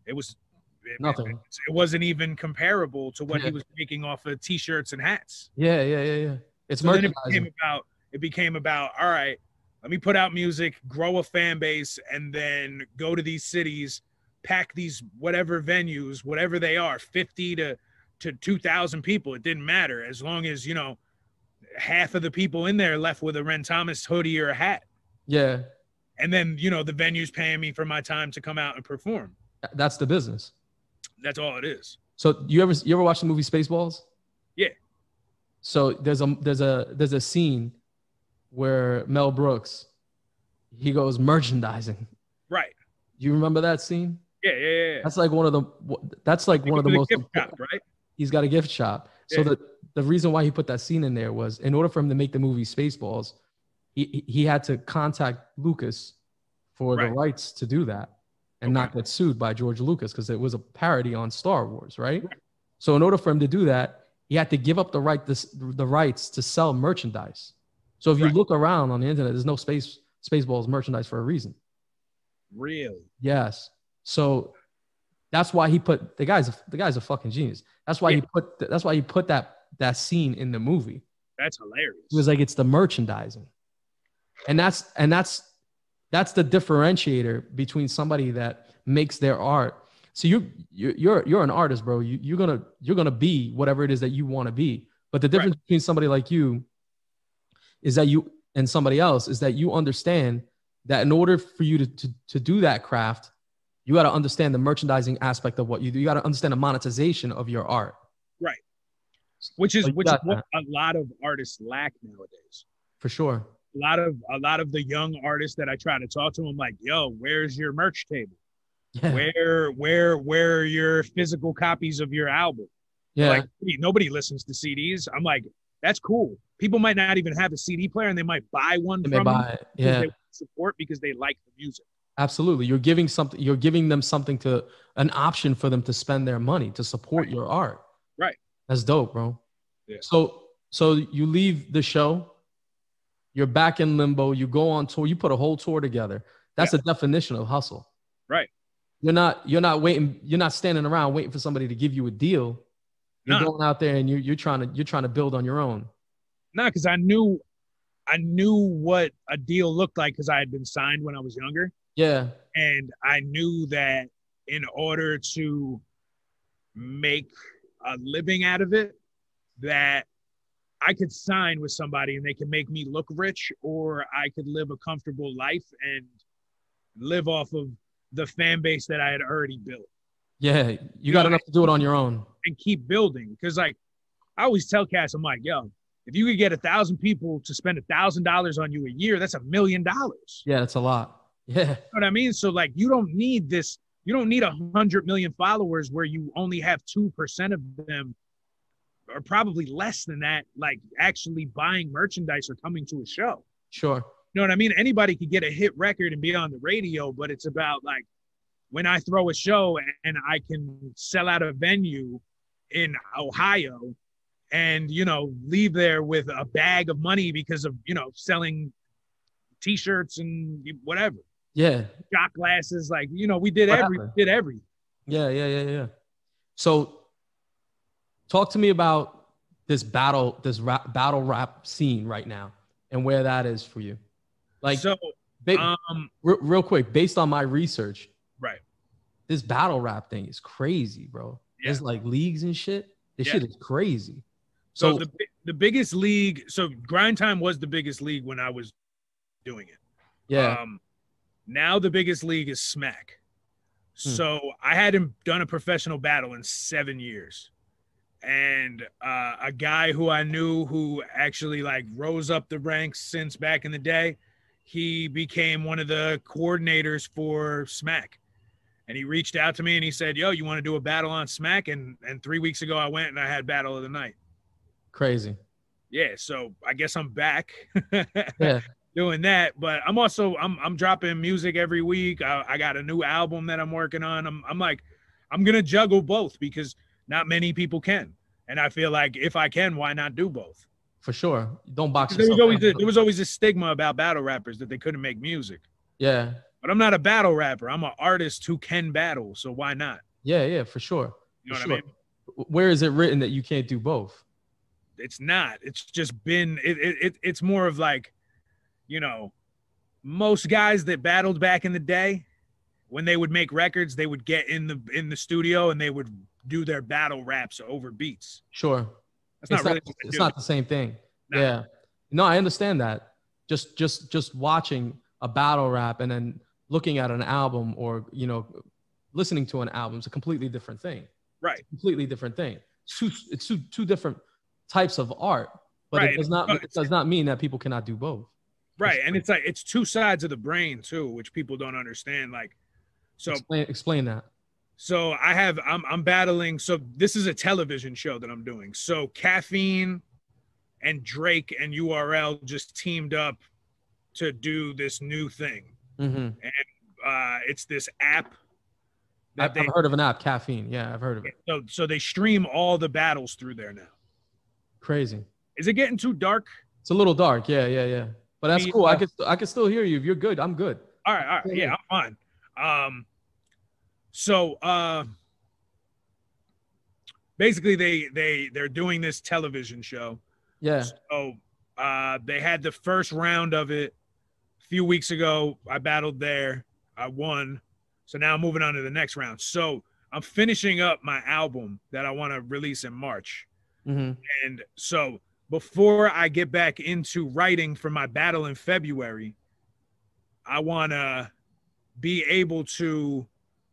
it was it, Nothing. It, it wasn't even comparable to what Yeah. he was making off of t-shirts and hats. yeah, yeah, yeah, yeah. It's So then it became about it became about all right let me put out music grow a fan base and then go to these cities pack these whatever venues whatever they are 50 to to 2000 people it didn't matter as long as you know half of the people in there left with a ren thomas hoodie or a hat yeah, and then you know the venue's paying me for my time to come out and perform that's the business. that's all it is So you ever you ever watch the movie Spaceballs? Yeah. So there's a there's a there's a scene where Mel Brooks he goes merchandising. right You remember that scene? yeah yeah yeah. That's like one of the that's like one of the most gift shop, right he's got a gift shop. So Yeah. the the reason why he put that scene in there was in order for him to make the movie Spaceballs, he he had to contact Lucas for the rights to do that and not get sued by George Lucas because it was a parody on Star Wars, right? Right. So in order for him to do that, he had to give up the right this, the rights to sell merchandise. So if you Right. look around on the internet, there's no space Spaceballs merchandise for a reason. really Yes. So that's why he put the guy's the guy's a fucking genius. That's why he Yeah. put that's why he put that that scene in the movie. that's hilarious He was like, it's the merchandising, and that's and that's that's the differentiator between somebody that makes their art. So you you're you're, you're an artist, bro. You, you're gonna you're gonna be whatever it is that you want to be. But the difference between somebody like you is that you and somebody else is that you understand that in order for you to to, to do that craft, you got to understand the merchandising aspect of what you do. You got to understand the monetization of your art. Right. Which is So which is what a lot of artists lack nowadays For sure. a lot of a lot of the young artists that I try to talk to, I'm like, yo, where's your merch table? Yeah. Where where where are your physical copies of your album? yeah. Like nobody listens to CDs. I'm like, that's cool. People might not even have a CD player and they might buy one they from buy it. Yeah. support because they like the music. Absolutely. You're giving something, you're giving them something to an option for them to spend their money to support Right. your art. Right. That's dope, bro. Yeah. So so you leave the show, you're back in limbo, you go on tour, you put a whole tour together. That's the definition of hustle. Right. You're not you're not waiting, you're not standing around waiting for somebody to give you a deal. You're Nah. going out there and you're you're trying to you're trying to build on your own. No, because I knew, I knew what a deal looked like because I had been signed when I was younger, Yeah. and I knew that in order to make a living out of it, that I could sign with somebody and they can make me look rich, or I could live a comfortable life and live off of the fan base that I had already built. Yeah. You got know, enough to do it on your own. and keep building. Because like I always tell Cass, I'm like, yo, if you could get a thousand people to spend a thousand dollars on you a year, that's a million dollars. Yeah, that's a lot. Yeah. You know what I mean? So like you don't need this, you don't need a hundred million followers where you only have two percent of them or probably less than that, like actually buying merchandise or coming to a show. Sure. You know what I mean? Anybody could get a hit record and be on the radio, but it's about like when I throw a show and I can sell out a venue in Ohio and, you know, leave there with a bag of money because of, you know, selling t shirts and whatever, Yeah. shot glasses. Like, you know, we did every, Whatever. did every. Yeah, yeah, yeah, yeah. So, talk to me about this battle, this rap, battle rap scene right now, and where that is for you. Like, so, ba- um, re- real quick, based on my research, right. this battle rap thing is crazy, bro. Yeah. There's like leagues and shit. This Yeah. shit is crazy. So, So, the, the biggest league, so Grind Time was the biggest league when I was doing it. yeah, Um, now the biggest league is Smack. Hmm. So I hadn't done a professional battle in seven years, and uh, a guy who I knew who actually like rose up the ranks since back in the day, he became one of the coordinators for Smack, and he reached out to me and he said, "Yo, you want to do a battle on Smack?" And and three weeks ago I went and I had battle of the night. crazy. Yeah, so I guess I'm back. Yeah, doing that but i'm also i'm i'm dropping music every week. I, I got a new album that i'm working on. I'm, I'm like i'm gonna juggle both because not many people can. And i feel like if i can why not do both? For sure. Don't box 'Cause there was always a, there was always a stigma about battle rappers that they couldn't make music. Yeah, but i'm not a battle rapper. I'm an artist who can battle so why not? Yeah, yeah, for sure. you know For what i mean? Where is it written that you can't do both? it's not. It's just been it, it, it it's more of like you know most guys that battled back in the day when they would make records they would get in the in the studio and they would do their battle raps over beats Sure. that's it's not really it's not the same thing. Yeah. No, I understand that. Just just just watching a battle rap and then looking at an album or you know listening to an album is a completely different thing. right Completely different thing. It's two, it's two, two different types of art, but Right. it does not it does not mean that people cannot do both. Right and it's like it's two sides of the brain too which people don't understand like so Explain explain that. So I have I'm I'm battling. So this is a television show that I'm doing. So caffeine and Drake and URL just teamed up to do this new thing. hmm Uh, it's this app that I've, they I've heard of an app, caffeine. Yeah, I've heard of it. so so they stream all the battles through there now. Crazy. Is it getting too dark? It's a little dark. Yeah, yeah, yeah. But that's cool. I uh, could I could still hear you. If you're good, I'm good. All right, all right, yeah, I'm fine. Um, so uh, basically they they they're doing this television show. Yeah. So uh, they had the first round of it a few weeks ago. I battled there. I won. So now I'm moving on to the next round. So I'm finishing up my album that I want to release in March. hmm And so before I get back into writing for my battle in February, I want to be able to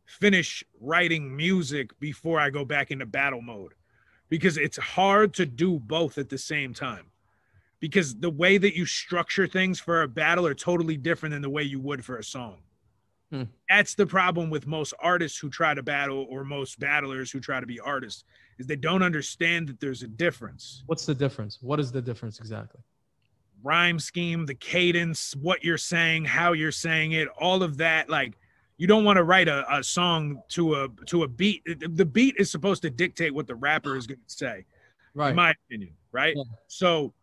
finish writing music before I go back into battle mode because it's hard to do both at the same time. Because the way that you structure things for a battle are totally different than the way you would for a song. Hmm. That's the problem with most artists who try to battle or most battlers who try to be artists is they don't understand that there's a difference. What's the difference? What is the difference exactly? Rhyme scheme, the cadence, what you're saying, how you're saying it, all of that. Like, you don't want to write a, a song to a to a beat. The beat is supposed to dictate what the rapper is going to say, Right. in my opinion, right? Yeah. So,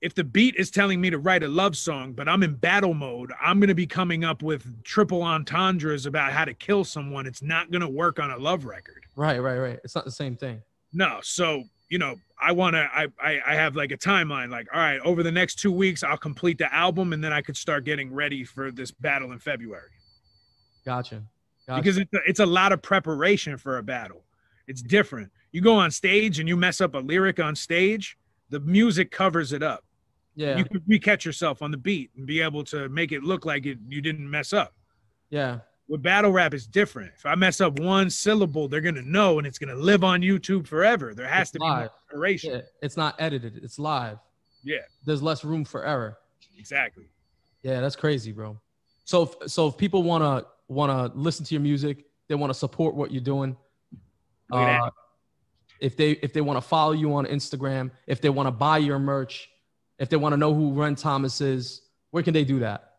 if the beat is telling me to write a love song, but I'm in battle mode, I'm going to be coming up with triple entendres about how to kill someone. It's not going to work on a love record. right. Right. Right. It's not the same thing. No, so you know, I want to. I, I I have like a timeline. Like, all right, over the next two weeks, I'll complete the album, and then I could start getting ready for this battle in February. Gotcha. gotcha. Because it's a, it's a lot of preparation for a battle. It's different. You go on stage and you mess up a lyric on stage, the music covers it up. Yeah. You can recatch yourself on the beat and be able to make it look like it you didn't mess up. yeah. With battle rap, it's different. If I mess up one syllable, they're gonna know, and it's gonna live on YouTube forever. There has It's to be more Yeah. It's not edited. It's live. Yeah, There's less room for error. exactly. Yeah, that's crazy, bro. So, if, so if people wanna wanna listen to your music, they wanna support what you're doing. Look at that. Uh, if they if they want to follow you on Instagram, if they want to buy your merch, if they want to know who Ren Thomas is, where can they do that?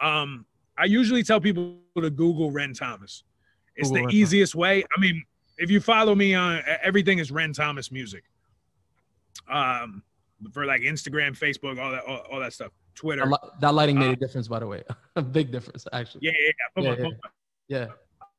Um, I usually tell people to Google Ren Thomas. It's Google the Ren easiest way. I mean, if you follow me on everything is Ren Thomas music. Um, for like Instagram, Facebook, all that, all, all that stuff, Twitter. That, li- that lighting made Uh, a difference, by the way, a big difference actually. Yeah, yeah, yeah. Yeah, yeah. Yeah,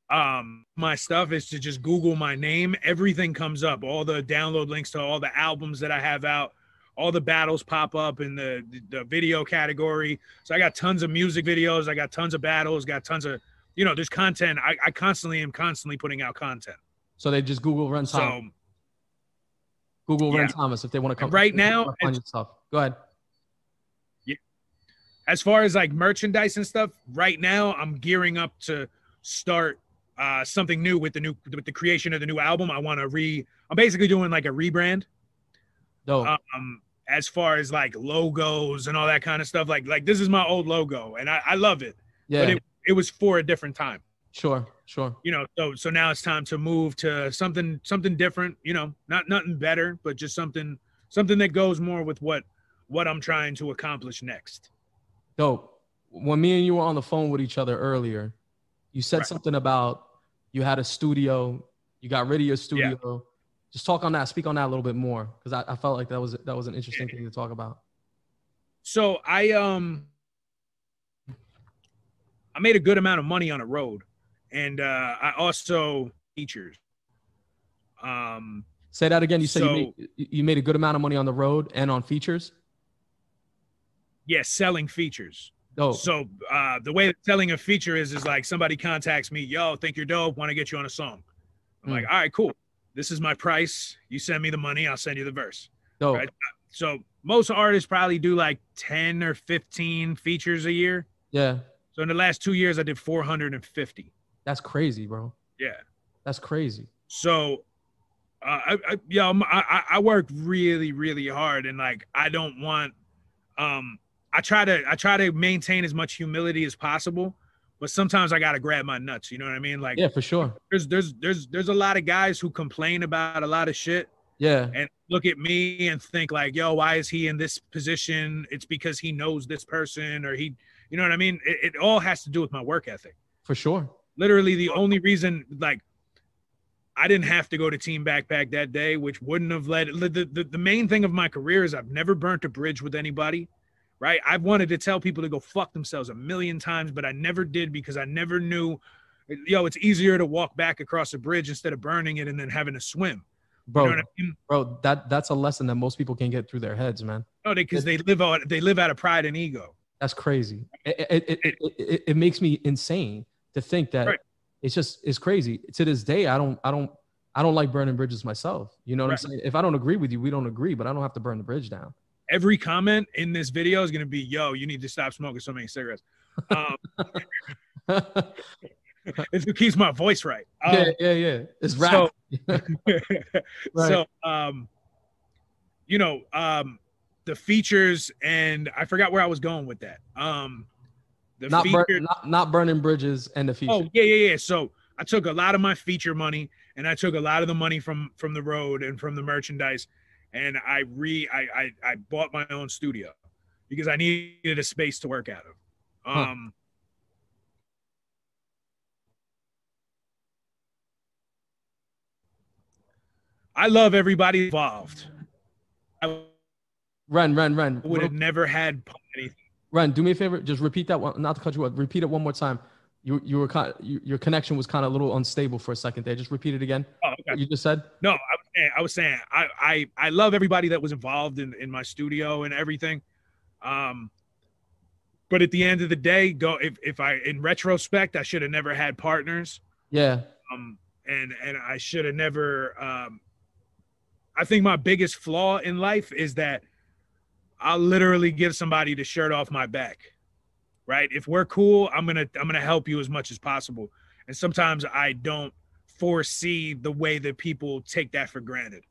um my stuff is to just google my name everything comes up all the download links to all the albums that i have out all the battles pop up in the the video category so i got tons of music videos i got tons of battles got tons of you know there's content i, I constantly am constantly putting out content so they just Google Ren so Thomas. Google Ren. Thomas if they want to come. Right now, find your stuff. Go ahead. Yeah. as far as like merchandise and stuff right now i'm gearing up to start uh something new with the new with the creation of the new album i want to re i'm basically doing like a rebrand Dope. um as far as like logos and all that kind of stuff like like this is my old logo and i, I love it yeah, but it, it was for a different time sure, sure. you know so so now it's time to move to something something different you know not nothing better but just something something that goes more with what what i'm trying to accomplish next Dope. When me and you were on the phone with each other earlier, you said Right. something about you had a studio, you got rid of your studio. Just talk on that. Speak on that a little bit more, because I, I felt like that was that was an interesting thing to talk about. so i um i made a good amount of money on the road and uh i also features um Say that again. You said So- you, made, you made a good amount of money on the road and on features. yeah selling features Dope. So uh, the way that selling a feature is is like somebody contacts me, yo, think you're dope, want to get you on a song. I'm Mm. like, all right, cool. This is my price. You send me the money, I'll send you the verse. Dope. right. So most artists probably do like 10 or 15 features a year. Yeah, So in the last two years, I did 450. that's crazy, bro. Yeah. That's crazy. So uh, I, I, yo, I'm- I, I, I work really, really hard, and like I don't want, um, I try to, I try to maintain as much humility as possible, but sometimes I gotta grab my nuts. You know what I mean? Like Yeah, for sure. there's, there's, there's, there's a lot of guys who complain about a lot of shit Yeah, and look at me and think like, yo, why is he in this position? It's because he knows this person, or he, you know what I mean? It, it all has to do with my work ethic for sure. literally the only reason like I didn't have to go to Team Backpack that day, which wouldn't have led the, the, the main thing of my career is I've never burnt a bridge with anybody. Right. I've wanted to tell people to go fuck themselves a million times, but I never did because I never knew yo, it's easier to walk back across a bridge instead of burning it and then having to swim. Bro, You know I mean? bro, that that's a lesson that most people can't get through their heads, man. No, because they live out they live out of pride and ego. That's crazy. It, it, it, it, it, it makes me insane to think that Right. it's just it's crazy. To this day, I don't I don't I don't like burning bridges myself. You know what Right. I'm saying? If I don't agree with you, we don't agree, but I don't have to burn the bridge down. Every comment in this video is gonna be, yo, you need to stop smoking so many cigarettes. Um, it keeps my voice right. Um, yeah, yeah, yeah. It's rap. so- Right. So, um, you know, um, the features, and I forgot where I was going with that. Um, the not, feature. burn, not not burning bridges and the feature. oh yeah, yeah, yeah. So I took a lot of my feature money, and I took a lot of the money from from the road and from the merchandise, and I re I I, I bought my own studio because I needed a space to work out of. Huh. Um. I love everybody involved. I run, run, Ren, would have never had anything. Run. Do me a favor. Just repeat that one. Not to cut you off. Repeat it one more time. You you were kind you, your connection was kind of a little unstable for a second there. Just repeat it again. Oh, okay. you just said. No, I was saying, I was saying, I, I, I love everybody that was involved in, in my studio and everything. Um, but at the end of the day, go if, if I, in retrospect, I should have never had partners. Yeah. Um, and, and I should have never, um, I think my biggest flaw in life is that I'll literally give somebody the shirt off my back. Right. If we're cool, I'm going to, I'm going to help you as much as possible. And sometimes I don't foresee the way that people take that for granted.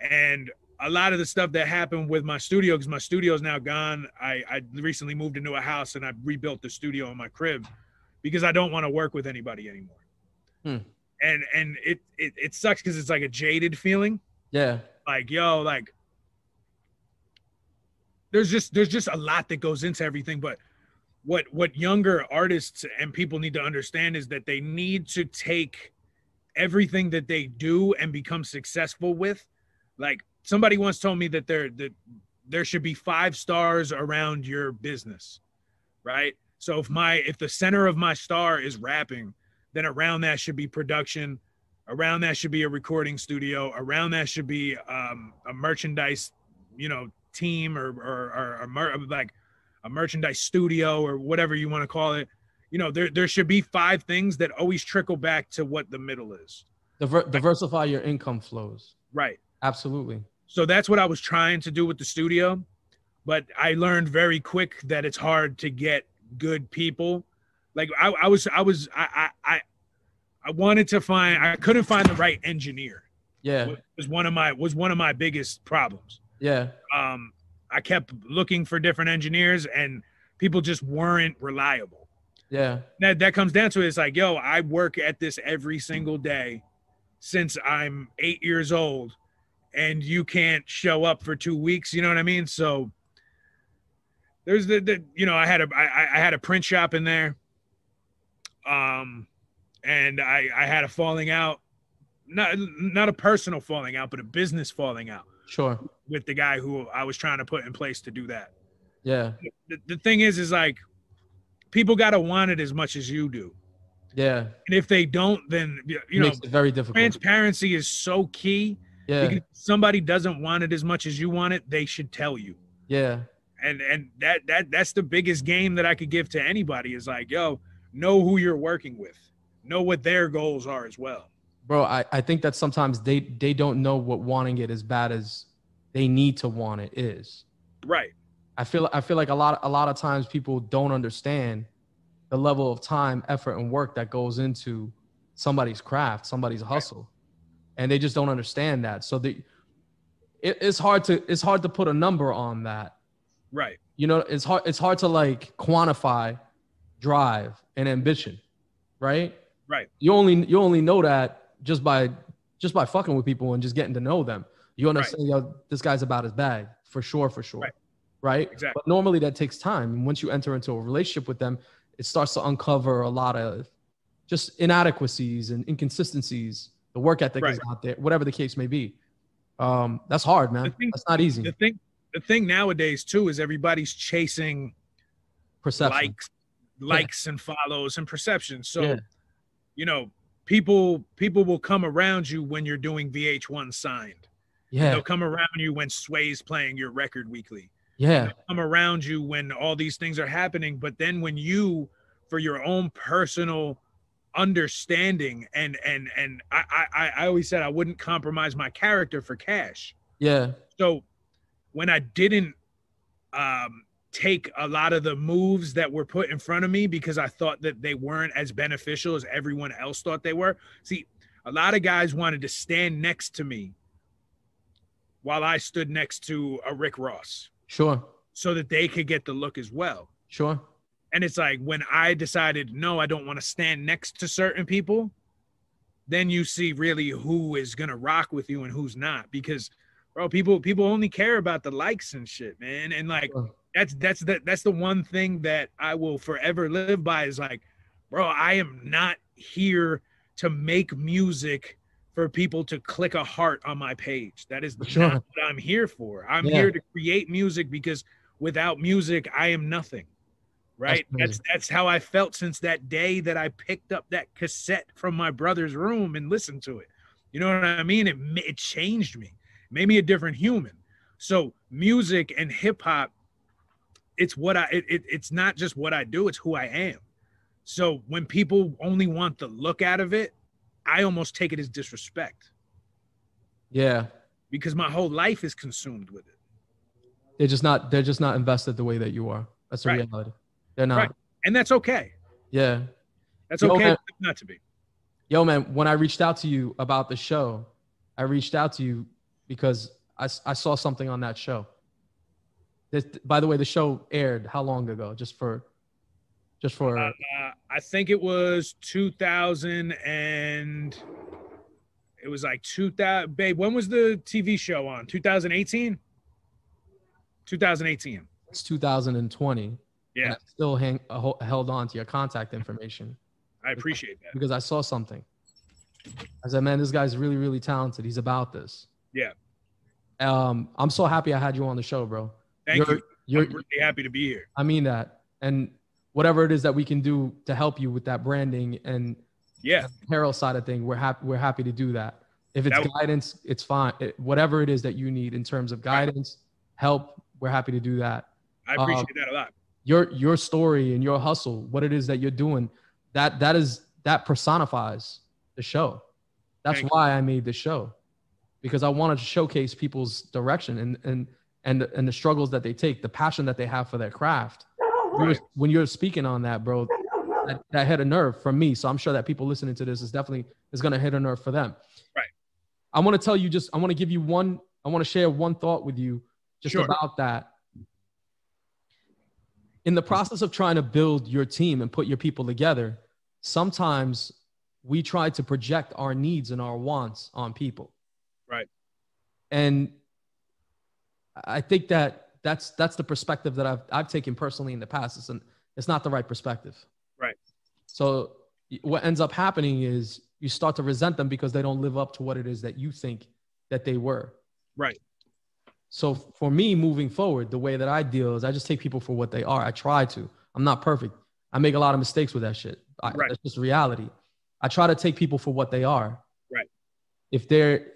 And a lot of the stuff that happened with my studio, because my studio is now gone. I, I recently moved into a house and I rebuilt the studio in my crib because I don't want to work with anybody anymore. Hmm. And and it it, it sucks because it's like a jaded feeling. Yeah. Like, yo, like there's just there's just a lot that goes into everything. But what what younger artists and people need to understand is that they need to take everything that they do and become successful with. Like somebody once told me that there that there should be five stars around your business, right? So if my if the center of my star is rapping, then around that should be production, around that should be a recording studio, around that should be um, a merchandise, you know, team or or, or a mer- like a merchandise studio or whatever you want to call it. You know, there there should be five things that always trickle back to what the middle is. Diver- diversify your income flows. Right. Absolutely. So that's what I was trying to do with the studio, but I learned very quick that it's hard to get good people. Like I, I was, I was, I, I, I, I wanted to find, I couldn't find the right engineer. Yeah. Was one of my was one of my biggest problems. Yeah. Um, I kept looking for different engineers, and people just weren't reliable. Yeah. That that comes down to it. It's like, yo, I work at this every single day since I'm eight years old, and you can't show up for two weeks. You know what I mean? So there's the, the you know, I had a I, I had a print shop in there. Um, and I I had a falling out, not not a personal falling out, but a business falling out Sure. With the guy who I was trying to put in place to do that. Yeah. The, the thing is, is like people gotta want it as much as you do. Yeah. And if they don't, then you It know, makes it very difficult. transparency is so key. Yeah. If somebody doesn't want it as much as you want it, they should tell you. Yeah. And and that that that's the biggest game that I could give to anybody is like, yo, know who you're working with, know what their goals are as well. Bro, I, I think that sometimes they they don't know what wanting it as bad as they need to want it is. Right. I feel I feel like a lot a lot of times people don't understand the level of time, effort, and work that goes into somebody's craft, somebody's hustle, and they just don't understand that. So the it, it's hard to it's hard to put a number on that. Right. You know, it's hard it's hard to like quantify drive and ambition, right? Right. You only you only know that just by just by fucking with people and just getting to know them. You understand, yo, this guy's about his bag for sure, for sure. Right. Right. Exactly. But normally that takes time. And once you enter into a relationship with them, it starts to uncover a lot of just inadequacies and inconsistencies. The work ethic is not there, whatever the case may be. Um, that's hard, man. Thing- that's not easy. The thing the thing nowadays too is everybody's chasing Perception. likes likes and follows and perceptions. So Yeah. you know, people people will come around you when you're doing VH1 signed. Yeah. They'll come around you when Sway's playing your record weekly. Yeah. They'll come around you when all these things are happening. But then when you, for your own personal understanding, and and and I I, I always said I wouldn't compromise my character for cash. Yeah. So when I didn't um, take a lot of the moves that were put in front of me because I thought that they weren't as beneficial as everyone else thought they were. See, a lot of guys wanted to stand next to me while I stood next to a Rick Ross Sure. so that they could get the look as well. Sure. And it's like when I decided, no, I don't want to stand next to certain people, then you see really who is gonna rock with you and who's not. Because bro, people people only care about the likes and shit, man. And like Sure. that's that's the that's the one thing that I will forever live by is like, bro, I am not here to make music for people to click a heart on my page. That is Sure. not what I'm here for. I'm Yeah. here to create music because without music, I am nothing. right That's that's, that's how i felt since that day that i picked up that cassette from my brother's room and listened to it you know what i mean it, it changed me made me a different human so music and hip-hop it's what i it, it, it's not just what i do it's who i am so when people only want the look out of it i almost take it as disrespect Yeah. because my whole life is consumed with it They're just not they're just not invested the way that you are. That's the Right. reality. They're not. Right. and that's okay Yeah. that's Yo, okay man. not to be Yo, man, when I reached out to you about the show, I reached out to you because I, I saw something on that show. This, by the way, the show aired how long ago? Just for, just for, Uh, uh, I think it was 2000 and it was like 2000. Babe, when was the TV show on? 2018? 2018. it's 2020. Yeah, I still hang, uh, held on to your contact information I appreciate that. because I saw something. I said, man, this guy's really, really talented. He's about this. Yeah. Um, I'm so happy I had you on the show, bro. Thank you're, you. You're, I'm really happy to be here. I mean that. And whatever it is that we can do to help you with that branding and Yeah, apparel side of thing, we're happy. We're happy to do that. If it's That w- guidance, it's fine. It- whatever it is that you need in terms of guidance, help, we're happy to do that. I appreciate um, that a lot. Your your story and your hustle, what it is that you're doing, that that is that personifies the show. That's Thank you. why I made the show, because I wanted to showcase people's direction and and and and the struggles that they take, the passion that they have for their craft. You were- when you're speaking on that, bro, that, that hit a nerve for me. So I'm sure that people listening to this is definitely is gonna hit a nerve for them. Right. I want to tell you just I want to give you one, I want to share one thought with you just Sure. about that. In the process of trying to build your team and put your people together, sometimes we try to project our needs and our wants on people. Right. And I think that that's that's the perspective that I've I've taken personally in the past. It's an, it's not the right perspective. Right. So what ends up happening is you start to resent them because they don't live up to what it is that you think that they were. Right. So for me moving forward, the way that I deal is I just take people for what they are. I try to. I'm not perfect. I make a lot of mistakes with that shit. I, Right. That's just reality. I try to take people for what they are. Right. If they're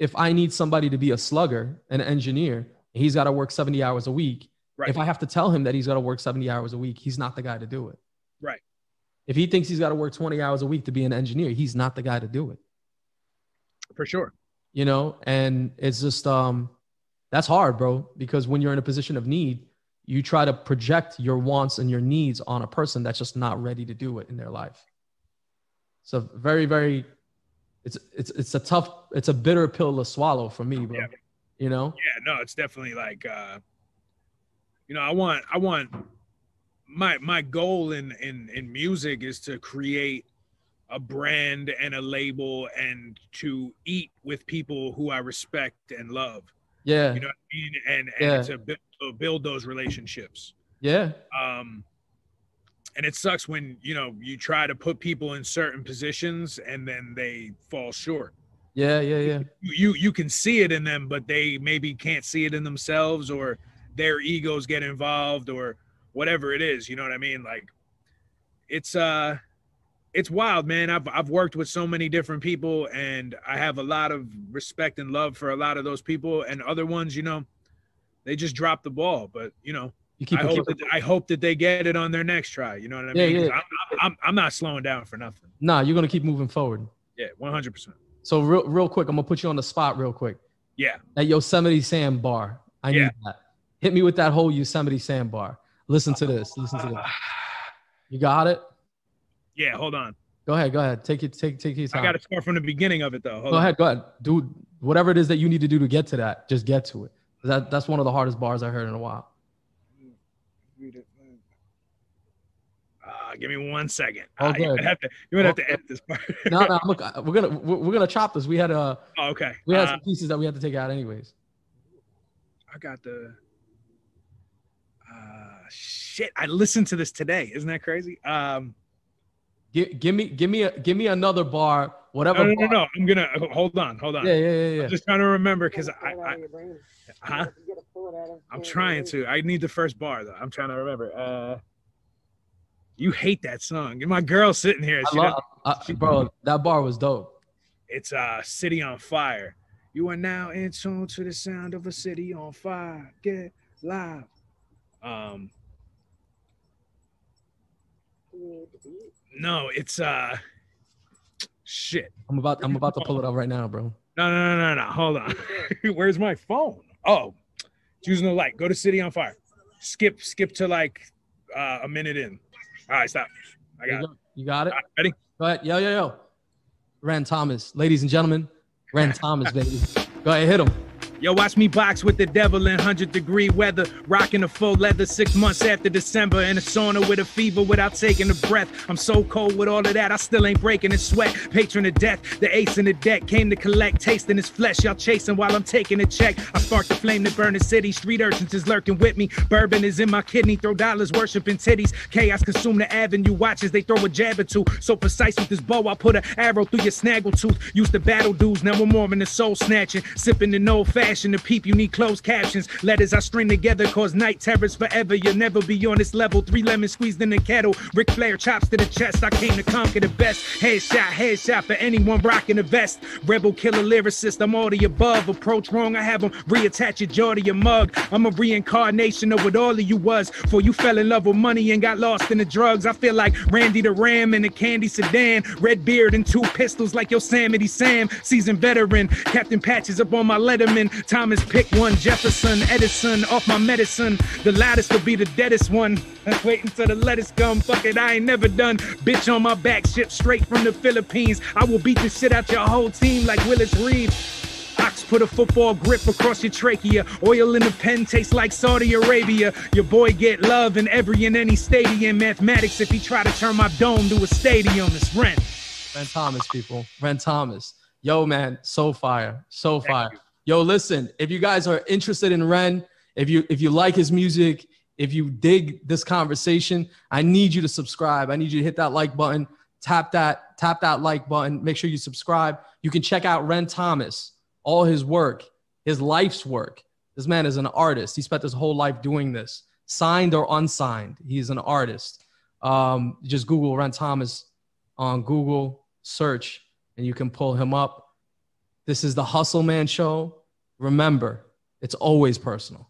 if I need somebody to be a slugger, an engineer, he's got to work 70 hours a week. Right. If I have to tell him that he's got to work 70 hours a week, he's not the guy to do it. Right. If he thinks he's got to work 20 hours a week to be an engineer, he's not the guy to do it. For sure. You know, and it's just um that's hard, bro, because when you're in a position of need, you try to project your wants and your needs on a person that's just not ready to do it in their life. So very, very it's it's it's a tough, it's a bitter pill to swallow for me, bro. Yeah. You know? Yeah, no, it's definitely like uh you know, I want I want my my goal in in in music is to create a brand and a label and to eat with people who I respect and love. Yeah. You know what I mean? And and Yeah. to, bu- to build those relationships. Yeah. Um and it sucks when, you know, you try to put people in certain positions and then they fall short. Yeah. Yeah. Yeah. you you can see it in them but they maybe can't see it in themselves or their egos get involved or whatever it is you know what i mean like it's uh it's wild man i've i've worked with so many different people and i have a lot of respect and love for a lot of those people and other ones you know they just drop the ball but you know You keep I hope keep that. I hope that they get it on their next try. You know what I Yeah, mean? 'Cause yeah. I'm, I'm, I'm not slowing down for nothing. Nah, you're gonna keep moving forward. Yeah, 100. percent So real, real quick, I'm gonna put you on the spot real quick. Yeah, That Yosemite Sam bar. I Yeah. need that. Hit me with that whole Yosemite Sam bar. Listen to this. Listen to this. You got it? yeah. Hold on. Go ahead. Go ahead. Take it. Take take your I got to start from the beginning of it though. Hold Go on. ahead. Go ahead. Do whatever it is that you need to do to get to that. Just get to it. That that's one of the hardest bars I heard in a while. Uh, give me one second. Oh, Uh, you good. might have to, you might have to Okay. edit this part. No, no. Look, I- we're gonna we're, we're gonna chop this. We had uh oh, okay. we had Uh, some pieces that we had to take out anyways. I got the. Uh, shit! I listened to this today. Isn't that crazy? Um, Give, give me give me a give me another bar. Whatever. no, no, no, no. I'm gonna hold on, hold on. Yeah, yeah, yeah, yeah. I'm just trying to remember because I, I, huh? I'm trying to. I need the first bar though. I'm trying to remember. Uh, You hate that song. My girl sitting here. I love, uh, bro, that bar was dope. It's uh City on Fire. You are now in tune to the sound of a city on fire. Get live. Um No, it's uh shit. I'm about I'm about to pull it up right now, bro. No, no, no, no, no. Hold on. Where's my phone? Oh, choosing the light. Go to City on Fire. Skip, skip to like uh, a minute in. All right, stop. I got you it. You got it. Right, ready? Go ahead. Yo, yo, yo. Ren Thomas, ladies and gentlemen. Ren Thomas, baby. Go ahead, hit him. Yo, watch me box with the devil in 100 degree weather. Rocking a full leather six months after December. In a sauna with a fever without taking a breath. I'm so cold with all of that, I still ain't breaking a sweat. Patron of death, the ace in the deck came to collect. Tasting his flesh, y'all chasing while I'm taking a check. I spark the flame to burn the city. Street urchins is lurking with me. Bourbon is in my kidney. Throw dollars, worshiping titties. Chaos consume the avenue. Watches they throw a jab or two. So precise with this bow, I put an arrow through your snaggle tooth. Used to battle dudes, now we're more in the soul snatching. Sipping in old fashioned. To peep, you need closed captions. Letters I string together cause night terrors forever. You'll never be on this level. Three lemons squeezed in the kettle. Ric Flair chops to the chest. I came to conquer the best. Headshot, headshot for anyone rocking the vest. Rebel killer lyricist, I'm all the above. Approach wrong, I have them reattach your jaw to your mug. I'm a reincarnation of what all of you was. For you fell in love with money and got lost in the drugs. I feel like Randy the Ram in a candy sedan. Red beard and two pistols like Yosemite Sam. Seasoned veteran. Captain Patches up on my Letterman. Thomas pick one. Jefferson, Edison, off my medicine. The loudest will be the deadest one. Wait until the lettuce come. Fuck it, I ain't never done. Bitch on my back, ship straight from the Philippines. I will beat the shit out your whole team like Willis Reed. Ox put a football grip across your trachea. Oil in the pen tastes like Saudi Arabia. Your boy get love in every and any stadium. Mathematics if he try to turn my dome to a stadium. It's rent. Ren Thomas, people. Ren Thomas. Yo, man, so fire. So fire. Yo, listen, if you guys are interested in Ren, if you if you like his music, if you dig this conversation, I need you to subscribe. I need you to hit that like button, tap that, tap that like button. Make sure you subscribe. You can check out Ren Thomas, all his work, his life's work. This man is an artist. He spent his whole life doing this, signed or unsigned. He's an artist. Um, just Google Ren Thomas on Google, search, and you can pull him up. This is the Hustle Man Show. Remember, it's always personal.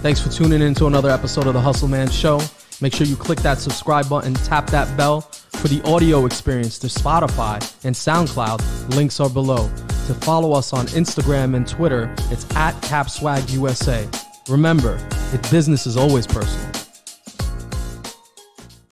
Thanks for tuning in to another episode of the Hustle Man Show. Make sure you click that subscribe button, tap that bell for the audio experience to Spotify and SoundCloud. Links are below. To follow us on Instagram and Twitter, it's at CapSwagUSA. Remember, if business is always personal.